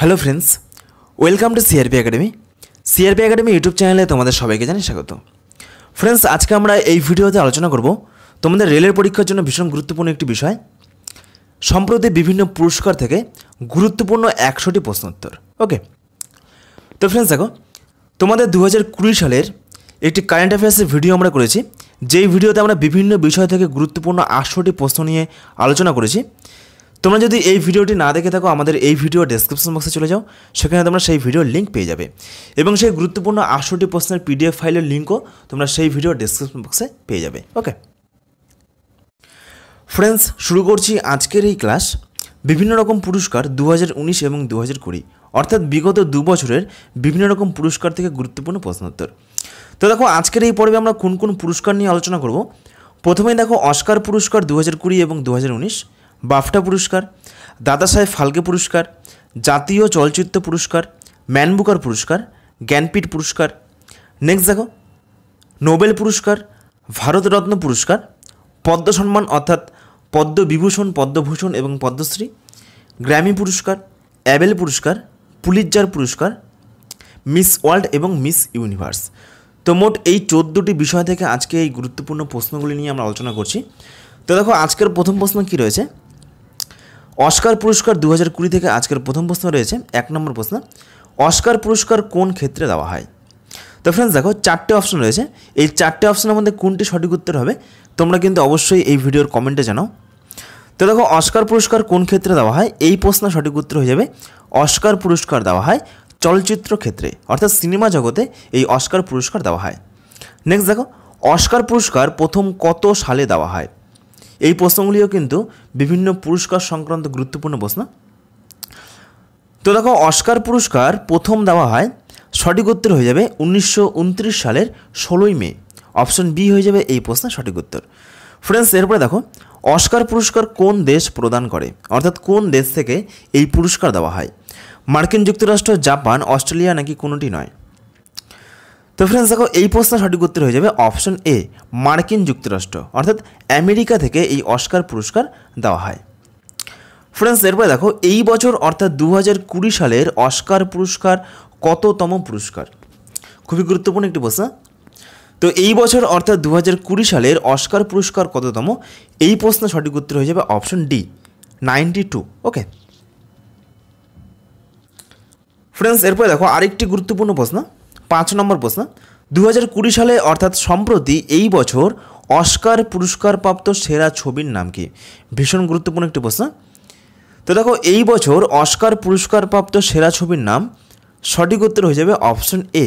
Hello friends welcome to CRP academy CRP academy YouTube চ্যানেলে তোমাদের সবাইকে জানাই স্বাগত। ফ্রেন্ডস আজকে আমরা এই ভিডিওতে আলোচনা করব তোমাদের রেলের পরীক্ষার জন্য ভীষণ গুরুত্বপূর্ণ একটি বিষয়। সম্প্রতি বিভিন্ন পুরস্কার থেকে গুরুত্বপূর্ণ একশোটি প্রশ্নোত্তর ওকে তো ফ্রেন্ডস দেখো, তোমাদের দু কুড়ি সালের একটি কারেন্ট অ্যাফেয়ার্সের ভিডিও আমরা করেছি। যেই ভিডিওতে আমরা বিভিন্ন বিষয় থেকে গুরুত্বপূর্ণ আটশোটি প্রশ্ন নিয়ে আলোচনা করেছি। তোমরা যদি এই ভিডিওটি না দেখে থাকো, আমাদের এই ভিডিও ডেসক্রিপশন বক্সে চলে যাও। সেখানে তোমরা সেই ভিডিওর লিঙ্ক পেয়ে যাবে। এবং সেই গুরুত্বপূর্ণ আটশোটি প্রশ্নের পিডিএফ ফাইলের লিঙ্কও তোমরা সেই ভিডিও ডেসক্রিপশন বক্সে পেয়ে যাবে। ওকে ফ্রেন্ডস শুরু করছি আজকের এই ক্লাস বিভিন্ন রকম পুরস্কার দু হাজার উনিশ এবং দু হাজার কুড়ি। অর্থাৎ বিগত দু বছরের বিভিন্ন রকম পুরস্কার থেকে গুরুত্বপূর্ণ প্রশ্নোত্তর। তো দেখো, আজকের এই পর্বে আমরা কোন কোন পুরস্কার নিয়ে আলোচনা করব? প্রথমেই দেখো, অস্কার পুরস্কার দু হাজার কুড়ি এবং দু হাজার উনিশ। বাফটা পুরস্কার দাদাসাহেব ফালকে পুরস্কার, জাতীয় চলচ্চিত্র পুরস্কার, ম্যানবুকার পুরস্কার, জ্ঞানপীঠ পুরস্কার। নেক্সট দেখো। নোবেল পুরস্কার, ভারতরত্ন পুরস্কার, পদ্ম সম্মান অর্থাৎ পদ্মবিভূষণ, পদ্মভূষণ এবং পদ্মশ্রী। গ্র্যামি পুরস্কার, অ্যাবেল পুরস্কার, পুলিৎজার পুরস্কার, মিস ওয়ার্ল্ড এবং মিস ইউনিভার্স। তো মোট এই চোদ্দোটি বিষয় থেকে আজকে এই গুরুত্বপূর্ণ প্রশ্নগুলি নিয়ে আমরা আলোচনা করছি। তো দেখো, আজকের প্রথম প্রশ্ন কী রয়েছে? অস্কার পুরস্কার দু হাজার কুড়ি থেকে আজকের প্রথম প্রশ্ন রয়েছে, এক নম্বর প্রশ্ন, অস্কার পুরস্কার কোন ক্ষেত্রে দেওয়া হয়? তো ফ্রেন্ডস দেখো, চারটে অপশন রয়েছে। এই চারটে অপশনের মধ্যে কোনটি সঠিক উত্তর হবে, তোমরা কিন্তু অবশ্যই এই ভিডিওর কমেন্টে জানাও। তো দেখো, অস্কার পুরস্কার কোন ক্ষেত্রে দেওয়া হয়? এই প্রশ্ন সঠিক উত্তর হয়ে যাবে, অস্কার পুরস্কার দেওয়া হয় চলচ্চিত্র ক্ষেত্রে, অর্থাৎ সিনেমা জগতে এই অস্কার পুরস্কার দেওয়া হয়। নেক্সট দেখো, অস্কার পুরস্কার প্রথম কত সালে দেওয়া হয়? এই প্রশ্নগুলিও কিন্তু বিভিন্ন পুরস্কার সংক্রান্ত গুরুত্বপূর্ণ প্রশ্ন। তো দেখো, অস্কার পুরস্কার প্রথম দেওয়া হয়, সঠিক উত্তর হয়ে যাবে উনিশশো উনত্রিশ সালের ষোলোই মে। অপশন বি হয়ে যাবে এই প্রশ্নের সঠিক উত্তর। ফ্রেন্ডস এরপরে দেখো, অস্কার পুরস্কার কোন দেশ প্রদান করে? অর্থাৎ কোন দেশ থেকে এই পুরস্কার দেওয়া হয়? মার্কিন যুক্তরাষ্ট্র, জাপান, অস্ট্রেলিয়া নাকি কোনোটি নয়? তো ফ্রেন্ডস দেখো, এই প্রশ্নের সঠিক উত্তর হয়ে যাবে অপশন এ মার্কিন যুক্তরাষ্ট্র। অর্থাৎ আমেরিকা থেকে এই অস্কার পুরস্কার দেওয়া হয়। ফ্রেন্ডস এরপরে দেখো, এই বছর অর্থাৎ দু কুড়ি সালের অস্কার পুরস্কার কততম পুরস্কার? খুবই গুরুত্বপূর্ণ একটি প্রশ্ন। তো এই বছর অর্থাৎ দু কুড়ি সালের অস্কার পুরস্কার কততম? এই প্রশ্নের সঠিক উত্তর হয়ে যাবে option D ninety two okay friends এরপরে দেখো, আরেকটি গুরুত্বপূর্ণ প্রশ্ন। পাঁচ নম্বর প্রশ্ন। দু হাজার কুড়ি সালে অর্থাৎ সম্প্রতি এই বছর অস্কার পুরস্কারপ্রাপ্ত সেরা ছবির নাম কি? ভীষণ গুরুত্বপূর্ণ একটি প্রশ্ন। তো দেখো, এই বছর অস্কার পুরস্কারপ্রাপ্ত সেরা ছবির নাম সঠিক উত্তর হয়ে যাবে option A,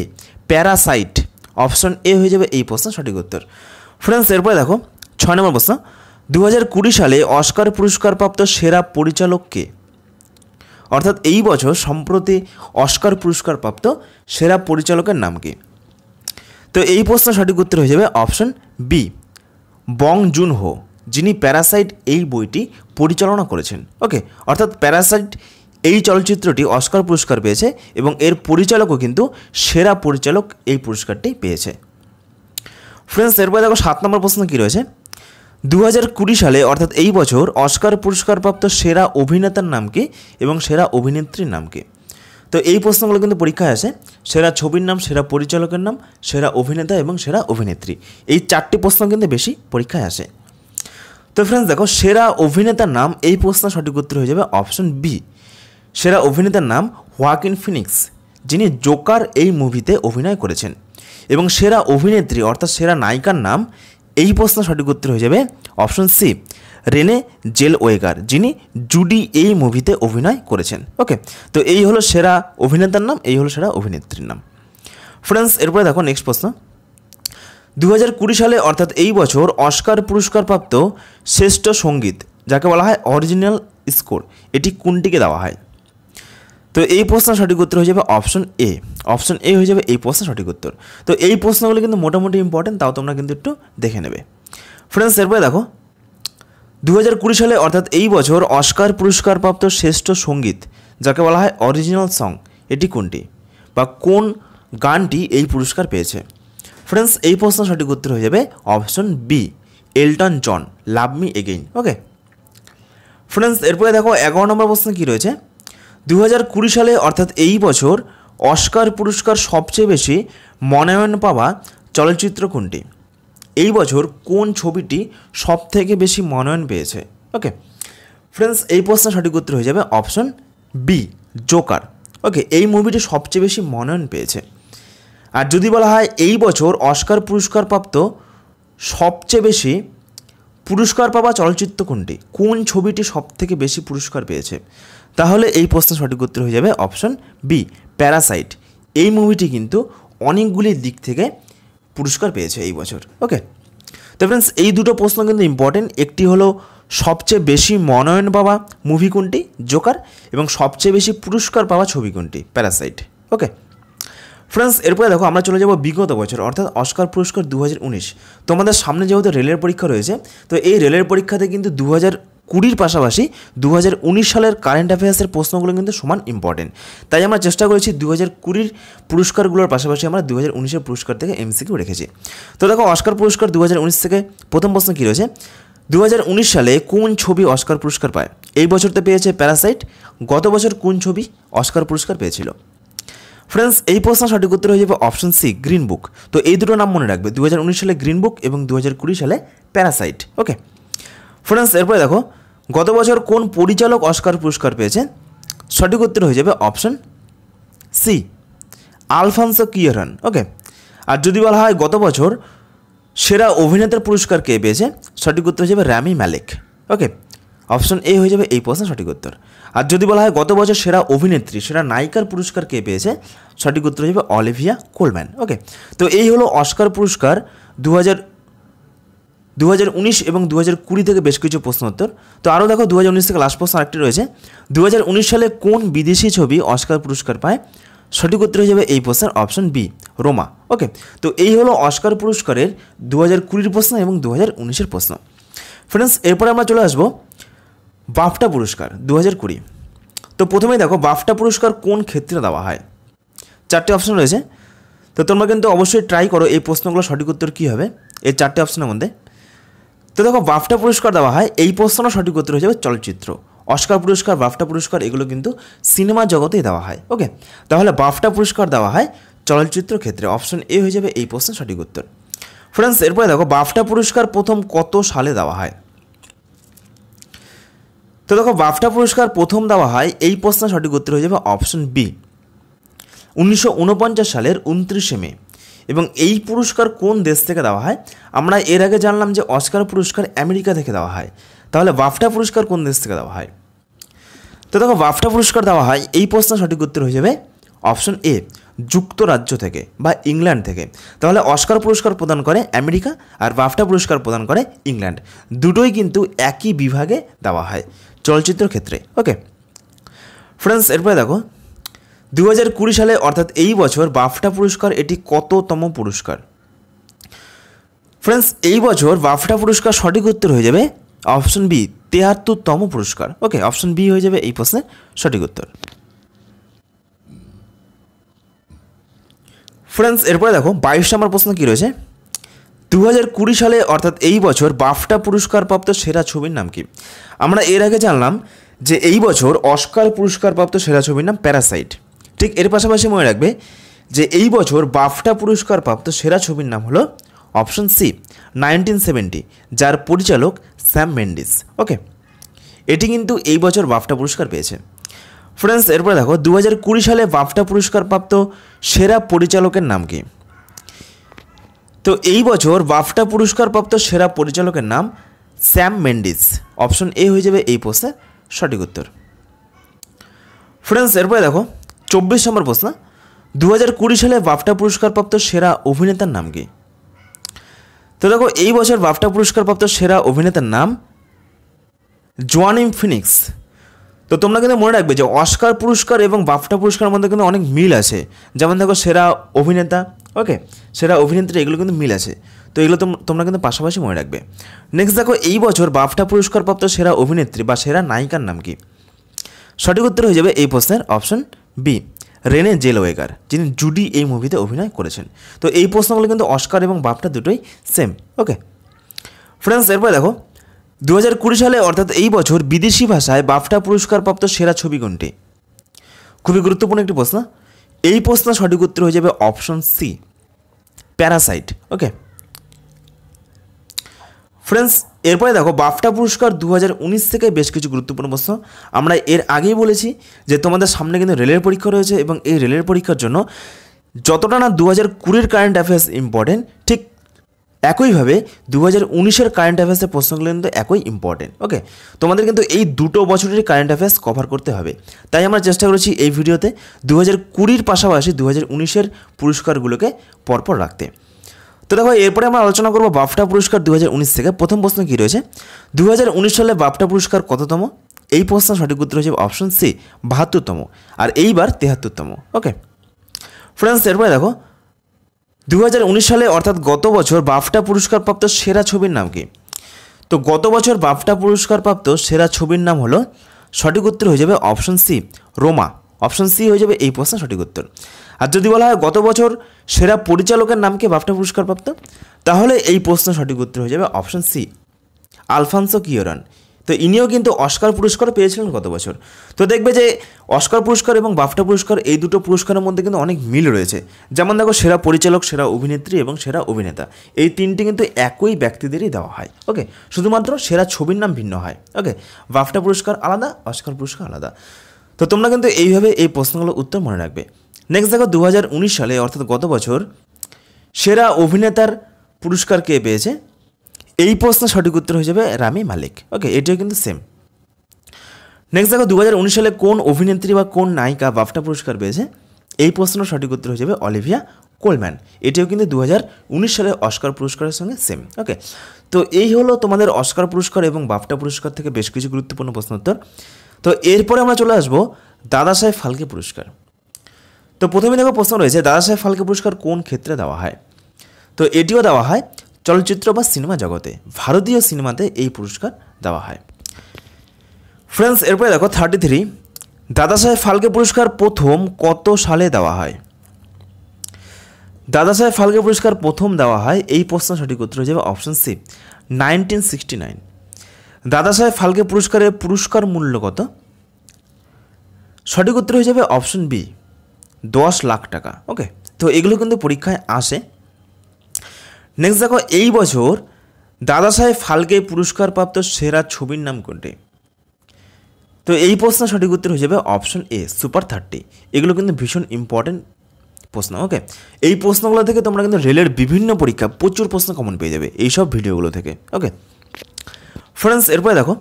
parasite. Option A হয়ে যাবে এই প্রশ্ন সঠিক উত্তর। ফ্রেন্ডস এরপরে দেখো, ছয় নম্বর প্রশ্ন। দু হাজার কুড়ি সালে অস্কার পুরস্কারপ্রাপ্ত সেরা পরিচালককে অর্থাৎ এই বছর সম্প্রতি অস্কার পুরস্কারপ্রাপ্ত সেরা পরিচালকের নাম কি? তো এই প্রশ্ন সঠিক উত্তর হয়ে যাবে অপশন বি, বং জুন হো যিনি প্যারাসাইট এই বইটি পরিচালনা করেছেন। ওকে, অর্থাৎ প্যারাসাইট এই চলচ্চিত্রটি অস্কার পুরস্কার পেয়েছে এবং এর পরিচালকও কিন্তু সেরা পরিচালক এই পুরস্কারটি পেয়েছে। ফ্রেন্ডস এরপরে দেখো সাত নম্বর প্রশ্ন কী রয়েছে? দু হাজার কুড়ি সালে, অর্থাৎ এই বছর, অস্কার পুরস্কারপ্রাপ্ত সেরা অভিনেতার নাম কি এবং সেরা অভিনেত্রীর নাম কি তো এই প্রশ্নগুলো কিন্তু পরীক্ষায় আসে। সেরা ছবির নাম, সেরা পরিচালকের নাম, সেরা অভিনেতা এবং সেরা অভিনেত্রী। এই চারটি প্রশ্ন কিন্তু বেশি পরীক্ষায় আসে। তো ফ্রেন্ডস দেখো, সেরা অভিনেতার নাম, এই প্রশ্ন সঠিক উত্তর হয়ে যাবে অপশন বি সেরা অভিনেতার নাম হোয়াকিন ফিনিক্স যিনি জোকার এই মুভিতে অভিনয় করেছেন। এবং সেরা অভিনেত্রী, অর্থাৎ সেরা নায়িকার নাম এই প্রশ্ন সঠিক উত্তর হয়ে যাবে option C, Renee Zellweger Judy এই মুভিতে অভিনয় করেছেন। ওকে, তো এই হলো সেরা অভিনেতার নাম, এই হলো সেরা অভিনেত্রীর নাম। ফ্রেন্ডস, এরপরে দেখো নেক্সট প্রশ্ন। দু হাজার কুড়ি সালে, অর্থাৎ এই বছর, অস্কার পুরস্কারপ্রাপ্ত শ্রেষ্ঠ সংগীত, যাকে বলা হয় অরিজিনাল স্কোর, এটি কোনটিকে দেওয়া হয়? তো এই প্রশ্ন সঠিক উত্তর হয়ে যাবে অপশন এ অপশন এ হয়ে যাবে এই প্রশ্ন সঠিক উত্তর। তো এই প্রশ্নগুলো কিন্তু মোটামুটি ইম্পর্টেন্ট তাও তোমরা কিন্তু একটু দেখে নেবে। ফ্রেন্ডস এরপরে দেখো। দু হাজার কুড়ি সালে, অর্থাৎ এই বছর, অস্কার পুরস্কারপ্রাপ্ত শ্রেষ্ঠ সংগীত, যাকে বলা হয় অরিজিনাল সং এটি কোনটি? বা কোন গানটি এই পুরস্কার পেয়েছে? ফ্রেন্ডস এই প্রশ্ন সঠিক উত্তর হয়ে যাবে option B Elton John love me again okay friends এরপরে দেখো, এগারো নম্বর প্রশ্ন কী রয়েছে? দু হাজার কুড়ি সালে, অর্থাৎ এই বছর, অস্কার পুরস্কার সবচেয়ে বেশি মনোনয়ন পাওয়া চলচ্চিত্র কোনটি? এই বছর কোন ছবিটি সব থেকে বেশি মনোনয়ন পেয়েছে? ওকে ফ্রেন্ডস এই প্রশ্নের সঠিক উত্তর হয়ে যাবে অপশন বি জোকার ওকে এই মুভিটি সবচেয়ে বেশি মনোনয়ন পেয়েছে। আর যদি বলা হয় এই বছর অস্কার পুরস্কার প্রাপ্ত সবচেয়ে বেশি পুরস্কার পাওয়া চলচ্চিত্র কোনটি? কোন ছবিটি সব থেকে বেশি পুরস্কার পেয়েছে? তাহলে এই প্রশ্নের সঠিক উত্তর হয়ে যাবে অপশন বি প্যারাসাইট এই মুভিটি কিন্তু অনেকগুলি দিক থেকে পুরস্কার পেয়েছে এই বছর ওকে তো ফ্রেন্ডস এই দুটো প্রশ্ন কিন্তু ইম্পর্টেন্ট একটি হলো, সবচেয়ে বেশি মনোনয়ন পাওয়া মুভি কোনটি? জোকার এবং সবচেয়ে বেশি পুরস্কার পাওয়া ছবি কোনটি? প্যারাসাইট ওকে ফ্রেন্ডস এরপরে দেখো আমরা চলে যাব বিগত বছর, অর্থাৎ অস্কার পুরস্কার দু তোমাদের সামনে যেহেতু রেলের পরীক্ষা রয়েছে, তো এই রেলের পরীক্ষাতে কিন্তু দু কুড়ির পাশাপাশি দু হাজার উনিশ সালের কারেন্ট অ্যাফেয়ার্সের প্রশ্নগুলো কিন্তু সমান ইম্পর্টেন্ট তাই আমরা চেষ্টা করেছি দু হাজার কুড়ির পুরস্কারগুলোর পাশাপাশি আমরা দু হাজার উনিশের পুরস্কার থেকে এমসিকিউ রেখেছি। তো দেখো, অস্কার পুরস্কার দু হাজার উনিশ থেকে প্রথম প্রশ্ন কী রয়েছে? দু হাজার উনিশ সালে কোন ছবি অস্কার পুরস্কার পায়? এই বছর তো পেয়েছে প্যারাসাইট গত বছর কোন ছবি অস্কার পুরস্কার পেয়েছিল? ফ্রেন্ডস এই প্রশ্ন সঠিক উত্তর হয়ে যাবে অপশন সি গ্রিন বুক তো এই দুটো নাম মনে রাখবে দু হাজার উনিশ সালে গ্রিন বুক এবং দু হাজার কুড়ি সালে প্যারাসাইট ওকে ফ্রেন্ডস এরপরে দেখো, গত বছর কোন পরিচালক অস্কার পুরস্কার পেয়েছে? সঠিক উত্তর হয়ে যাবে option C Alfonso Kieran okay আর যদি বলা হয় গত বছর সেরা অভিনেতার পুরস্কার কে পেয়েছে? সঠিক উত্তর হয়ে যাবে র্যামি ম্যালেক ওকে অপশন এ হয়ে যাবে এই প্রশ্ন সঠিক উত্তর। আর যদি বলা হয় গত বছর সেরা অভিনেত্রী, সেরা নায়িকার পুরস্কার কে পেয়েছে? সঠিক উত্তর হিসেবে অলিভিয়া কোলম্যান। ওকে, তো এই হলো অস্কার পুরস্কার দু হাজার দু এবং দু কুড়ি থেকে বেশ কিছু প্রশ্ন উত্তর। তো আরও দেখো দু হাজার উনিশ থেকে লাস্ট প্রশ্ন আরেকটি রয়েছে। দু হাজার উনিশ সালে কোন বিদেশি ছবি অস্কার পুরস্কার পায়? সঠিক উত্তর যাবে এই প্রশ্নের অপশন বি রোমা। ওকে, তো এই হলো অস্কার পুরস্কারের দু হাজার কুড়ির প্রশ্ন এবং দু হাজার উনিশের প্রশ্ন। ফ্রেন্ডস এরপরে আমরা চলে আসব বাফটা পুরস্কার দু হাজার কুড়ি। তো প্রথমেই দেখো, বাফটা পুরস্কার কোন ক্ষেত্রে দেওয়া হয়? চারটে অপশন রয়েছে। তো তোমরা কিন্তু অবশ্যই ট্রাই করো, এই প্রশ্নগুলো সঠিক উত্তর কী হবে? এই চারটে অপশনের মধ্যে। তো দেখো, বাফটা পুরস্কার দেওয়া হয়, এই প্রশ্নটা সঠিক উত্তর হয়ে যাবে চলচ্চিত্র। অস্কার পুরস্কার, বাফটা পুরস্কার, এগুলো কিন্তু সিনেমা জগতেই দেওয়া হয় ওকে তাহলে বাফটা পুরস্কার দেওয়া হয় চলচ্চিত্র ক্ষেত্রে। অপশন এ হয়ে যাবে এই প্রশ্নের সঠিক উত্তর। ফ্রেন্ডস এরপরে দেখো, বাফটা পুরস্কার প্রথম কত সালে দেওয়া হয়? তো দেখো, বাফটা পুরস্কার প্রথম দেওয়া হয়, এই প্রশ্ন সঠিক উত্তর হয়ে যাবে অপশন বি। উনিশশো উনপঞ্চাশ সালের উনত্রিশে মে। এবং এই পুরস্কার কোন দেশ থেকে দেওয়া হয়? আমরা এর আগে জানলাম যে অস্কার পুরস্কার আমেরিকা থেকে দেওয়া হয়। তাহলে বাফটা পুরস্কার কোন দেশ থেকে দেওয়া হয়? তো দেখো, বাফটা পুরস্কার দেওয়া হয়, এই প্রশ্ন সঠিক উত্তর হয়ে যাবে অপশন এ, যুক্তরাজ্য থেকে বা ইংল্যান্ড থেকে। তাহলে অস্কার পুরস্কার প্রদান করে আমেরিকা আর বাফটা পুরস্কার প্রদান করে ইংল্যান্ড। দুটোই কিন্তু একই বিভাগে দেওয়া হয়। চলচ্চিত্র ক্ষেত্রে ওকে ফ্রেন্ডস এরপরে দেখো দু হাজার কুড়ি সালে, অর্থাৎ এই বছর বাফটা পুরস্কার এটি কততম পুরস্কার? ফ্রেন্ডস এই বছর বাফটা পুরস্কার সঠিক উত্তর হয়ে যাবে অপশন বি তেহাত্তরতম পুরস্কার। ওকে অপশন বি হয়ে যাবে এই প্রশ্নের সঠিক উত্তর। ফ্রেন্ডস এরপরে দেখো বাইশ নম্বর প্রশ্ন কী রয়েছে? দু হাজার কুড়ি সালে, অর্থাৎ এই বছর, বাফটা পুরস্কারপ্রাপ্ত সেরা ছবির নাম কি? আমরা এর আগে জানলাম যে এই বছর অস্কার পুরস্কারপ্রাপ্ত সেরা ছবির নাম প্যারাসাইট। ঠিক এর পাশাপাশি মনে রাখবে যে এই বছর বাফটা পুরস্কারপ্রাপ্ত সেরা ছবির নাম হলো অপশন সি, নাইনটিন সেভেন্টি, যার পরিচালক স্যাম মেন্ডিস। ওকে? এটি কিন্তু এই বছর বাফটা পুরস্কার পেয়েছে। ফ্রেন্ডস, এরপরে দেখো দু হাজার কুড়ি সালে বাফটা পুরস্কারপ্রাপ্ত সেরা পরিচালকের নাম কি? তো এই বছর বাফটা পুরস্কারপ্রাপ্ত সেরা পরিচালকের নাম স্যাম মেন্ডিস। অপশন এ হয়ে যাবে এই প্রশ্নের সঠিক উত্তর। ফ্রেন্ডস, এরপরে দেখো, চব্বিশ নম্বর প্রশ্ন। দু হাজার কুড়ি সালে বাফটা পুরস্কারপ্রাপ্ত সেরা অভিনেতার নাম কি? তো দেখো, এই বছর বাফটা পুরস্কারপ্রাপ্ত সেরা অভিনেতার নাম জোয়ানিম ফিনিক্স। তো তোমরা কিন্তু মনে রাখবে যে অস্কার পুরস্কার এবং বাফটা পুরস্কারের মধ্যে কিন্তু অনেক মিল আছে। যেমন দেখো, সেরা অভিনেতা ওকে সেরা অভিনেত্রী, এগুলো কিন্তু মিল আছে। তো এগুলো তোমরা কিন্তু পাশাপাশি মনে রাখবে। নেক্সট দেখো, এই বছর বাফটা পুরস্কারপ্রাপ্ত সেরা অভিনেত্রী বা সেরা নায়িকার নাম কি? সঠিক উত্তর হয়ে যাবে এই প্রশ্নের option B Renee Zell Zellweger, যিনি জুডি এই মুভিতে অভিনয় করেছেন। তো এই প্রশ্নগুলো কিন্তু অস্কার এবং বাফটা দুটোই সেম ওকে ফ্রেন্ডস এরপরে দেখো দু হাজার কুড়ি সালে, অর্থাৎ এই বছর বিদেশি ভাষায় বাফটা পুরস্কারপ্রাপ্ত সেরা ছবি কোনটি? খুবই গুরুত্বপূর্ণ একটি প্রশ্ন। এই প্রশ্ন সঠিক উত্তর হয়ে যাবে option C parasite okay friends এরপরে দেখো বাফটা পুরস্কার দু হাজার উনিশ থেকে বেশ কিছু গুরুত্বপূর্ণ প্রশ্ন। আমরা এর আগেই বলেছি যে তোমাদের সামনে কিন্তু রেলের পরীক্ষা রয়েছে এবং এই রেলের পরীক্ষার জন্য যতটা না দু হাজার কুড়ির কারেন্ট অ্যাফেয়ার্স ইম্পর্টেন্ট ঠিক একইভাবে দু হাজার উনিশের কারেন্ট অ্যাফেয়ার্সের প্রশ্নগুলো কিন্তু একই ইম্পর্টেন্ট ওকে তোমাদের কিন্তু এই দুটো বছরের কারেন্ট অ্যাফেয়ার্স কভার করতে হবে। তাই আমরা চেষ্টা করেছি এই ভিডিওতে দু হাজার কুড়ির পাশাপাশি দু হাজার উনিশের পুরস্কারগুলোকে পরপর রাখতে। তো দেখো, এরপরে আমরা আলোচনা করব বাফটা পুরস্কার দু হাজার উনিশ থেকে। প্রথম প্রশ্ন কী রয়েছে? দু হাজার উনিশ সালে বাফটা পুরস্কার কততম? এই প্রশ্ন সঠিক উত্তর হচ্ছে অপশন সি বাহাত্তরতম। আর এইবার তেহাত্তরতম ওকে ফ্রেন্ডস এরপরে দেখো দু হাজার উনিশ সালে অর্থাৎ গত বছর বাফটা পুরস্কারপ্রাপ্ত সেরা ছবির নাম কি? তো গত বছর বাফটা পুরস্কারপ্রাপ্ত সেরা ছবির নাম হলো সঠিক উত্তর হয়ে যাবে option C, Roma. Option C হয়ে যাবে এই প্রশ্নের সঠিক উত্তর। আর যদি বলা হয় গত বছর সেরা পরিচালকের নামকে বাফটা পুরস্কারপ্রাপ্ত? তাহলে এই প্রশ্নের সঠিক উত্তর হয়ে যাবে অপশন সি, আলফান্সো কিওরান। তো ইনিও কিন্তু অস্কার পুরস্কার পেয়েছিলেন গত বছর। তো দেখবে যে অস্কার পুরস্কার এবং বাফটা পুরস্কার এই দুটো পুরস্কারের মধ্যে কিন্তু অনেক মিল রয়েছে। যেমন দেখো সেরা পরিচালক, সেরা অভিনেত্রী এবং সেরা অভিনেতা। এই তিনটি কিন্তু একই ব্যক্তিদেরই দেওয়া হয়। ওকে? শুধুমাত্র সেরা ছবির নাম ভিন্ন হয়। ওকে? বাফটা পুরস্কার আলাদা, অস্কার পুরস্কার আলাদা। তো তোমরা কিন্তু এইভাবে এই প্রশ্নগুলোর উত্তর মনে রাখবে। নেক্সট দেখো দু হাজার উনিশ সালে, অর্থাৎ গত বছর, সেরা অভিনেতার পুরস্কার কে পেয়েছে? এই প্রশ্নের সঠিক উত্তর হয়ে যাবে রামি মালিক। ওকে এটিও কিন্তু সেম নেক্সট দেখো দু হাজার উনিশ সালে কোন অভিনেত্রী বা কোন নায়িকা বাফটা পুরস্কার পেয়েছে? এই প্রশ্নের সঠিক উত্তর হয়ে যাবে অলিভিয়া কোলম্যান। এটিও কিন্তু দু হাজার উনিশ সালে অস্কার পুরস্কারের সঙ্গে সেম ওকে তো এই হলো তোমাদের অস্কার পুরস্কার এবং বাফটা পুরস্কার থেকে বেশ কিছু গুরুত্বপূর্ণ প্রশ্ন উত্তর। তো এরপরে আমরা চলে আসব দাদা সাহেব ফালকে পুরস্কার। তো প্রথমে দেখো প্রশ্ন রয়েছে দাদা সাহেব ফালকে পুরস্কার কোন ক্ষেত্রে দেওয়া হয়? তো এটিও দেওয়া হয় চলচ্চিত্র বা সিনেমা জগতে, ভারতীয় সিনেমাতে এই পুরস্কার দেওয়া হয়। ফ্রেন্ডস, এরপরে দেখো থার্টি থ্রি দাদাসাহেব ফালকে পুরস্কার প্রথম কত সালে দেওয়া হয়? দাদাসাহেব ফালকে পুরস্কার প্রথম দেওয়া হয়, এই প্রশ্ন সঠিক উত্তর হয়ে যাবে option C nineteen sixty nine Dadasaheb Phalke পুরস্কারের পুরস্কার মূল্য কত? সঠিক উত্তর হয়ে যাবে অপশন বি দশ লাখ টাকা। ওকে তো এগুলো কিন্তু পরীক্ষায় আসে। নেক্সট দেখো, এই বছর দাদা সাহেব ফালকে পুরস্কারপ্রাপ্ত সেরা ছবির নাম কোনটি? তো এই প্রশ্ন সঠিক উত্তর হয়ে যাবে অপশন এ সুপার থার্টি এগুলো কিন্তু ভীষণ ইম্পর্টেন্ট প্রশ্ন ওকে এই প্রশ্নগুলো থেকে তোমরা কিন্তু রেলের বিভিন্ন পরীক্ষা প্রচুর প্রশ্ন কমন পেয়ে যাবে এইসব ভিডিওগুলো থেকে ওকে ফ্রেন্ডস এরপরে দেখো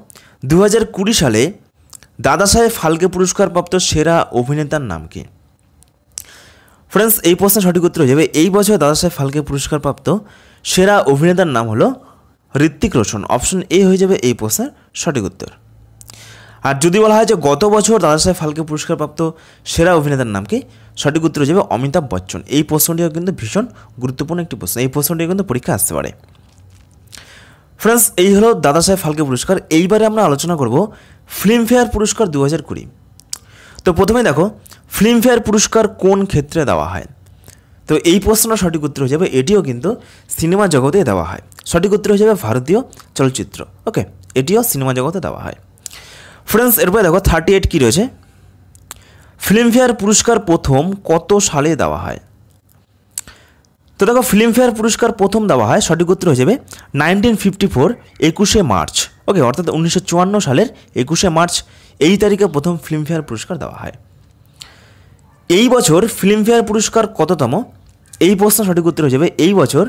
দু হাজার কুড়ি সালে দাদা সাহেব ফালকে পুরস্কারপ্রাপ্ত সেরা অভিনেতার নাম কি? ফ্রেন্ডস এই প্রশ্নের সঠিক উত্তর হয়ে যাবে, এই বছর দাদা সাহেব ফালকে পুরস্কারপ্রাপ্ত সেরা অভিনেতার নাম হলো ঋত্বিক রোশন। অপশন এ হয়ে যাবে এই প্রশ্নের সঠিক উত্তর। আর যদি বলা হয় যে গত বছর দাদা সাহেব ফালকে পুরস্কারপ্রাপ্ত সেরা অভিনেতার নাম কি সঠিক উত্তর হয়ে যাবে অমিতাভ বচ্চন। এই প্রশ্নটিও কিন্তু ভীষণ গুরুত্বপূর্ণ একটি প্রশ্ন। এই প্রশ্নটি কিন্তু পরীক্ষা আসতে পারে। ফ্রেন্ডস, এই হলো দাদা সাহেব ফালকে পুরস্কার। এইবারে আমরা আলোচনা করব ফিল্মফেয়ার পুরস্কার দু হাজার কুড়ি। তো প্রথমে দেখো, ফিল্মফেয়ার পুরস্কার কোন ক্ষেত্রে দেওয়া হয়? তো এই প্রশ্নটা সঠিক উত্তর হয়ে যাবে। এটিও কিন্তু সিনেমা জগতে দেওয়া হয়। সঠিক উত্তর হয়ে যাবে ভারতীয় চলচ্চিত্র। ওকে, এটিও সিনেমা জগতে দেওয়া হয়। ফ্রেন্ডস, এরপরে দেখো থার্টি এইট কী রয়েছে? ফিল্মফেয়ার পুরস্কার প্রথম কত সালে দেওয়া হয়? তো দেখো ফিল্মফেয়ার পুরস্কার প্রথম দেওয়া হয়, সঠিক উত্তর হয়ে যাবে নাইনটিন ফিফটি ফোর একুশে মার্চ। ওকে, অর্থাৎ উনিশশো চুয়ান্ন সালের একুশে মার্চ, এই তারিখে প্রথম ফিল্মফেয়ার পুরস্কার দেওয়া হয়। এই বছর ফিল্মফেয়ার পুরস্কার কততম? এই প্রশ্ন সঠিক উত্তর হয়ে যাবে। এই বছর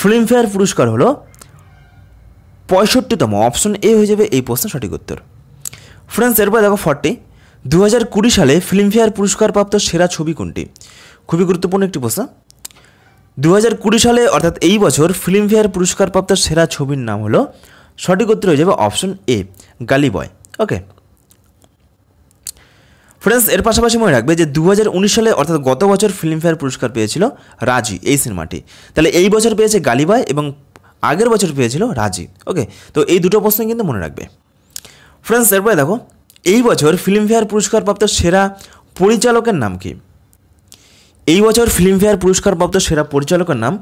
ফিল্মফেয়ার পুরস্কার হলো পঁয়ষট্টিতম। অপশন এ হয়ে যাবে এই প্রশ্ন সঠিক উত্তর। ফ্রেন্ডস এরপর দেখো ফর্টি দু হাজার কুড়ি সালে ফিল্মফেয়ার পুরস্কারপ্রাপ্ত সেরা ছবি কোনটি? খুবই গুরুত্বপূর্ণ একটি প্রশ্ন। দু হাজার কুড়ি সালে, অর্থাৎ এই বছর ফিল্মফেয়ার পুরস্কারপ্রাপ্ত সেরা ছবির নাম হলো সঠিক উত্তর হয়ে যাবে অপশন এ গালি বয় ওকে ফ্রেন্ডস এর পাশাপাশি মনে রাখবে যে দু হাজার উনিশ সালে, অর্থাৎ গত বছর ফিল্মফেয়ার পুরস্কার পেয়েছিল রাজি এই সিনেমাটি। তাহলে এই বছর পেয়েছে গালিবাই এবং আগের বছর পেয়েছিল রাজি। ওকে তো এই দুটো প্রশ্ন কিন্তু মনে রাখবে। ফ্রেন্ডস এরপরে দেখো, এই বছর ফিল্মফেয়ার পুরস্কারপ্রাপ্ত সেরা পরিচালকের নাম কি? এই বছর ফিল্মফেয়ার পুরস্কারপ্রাপ্ত সেরা পরিচালকের নাম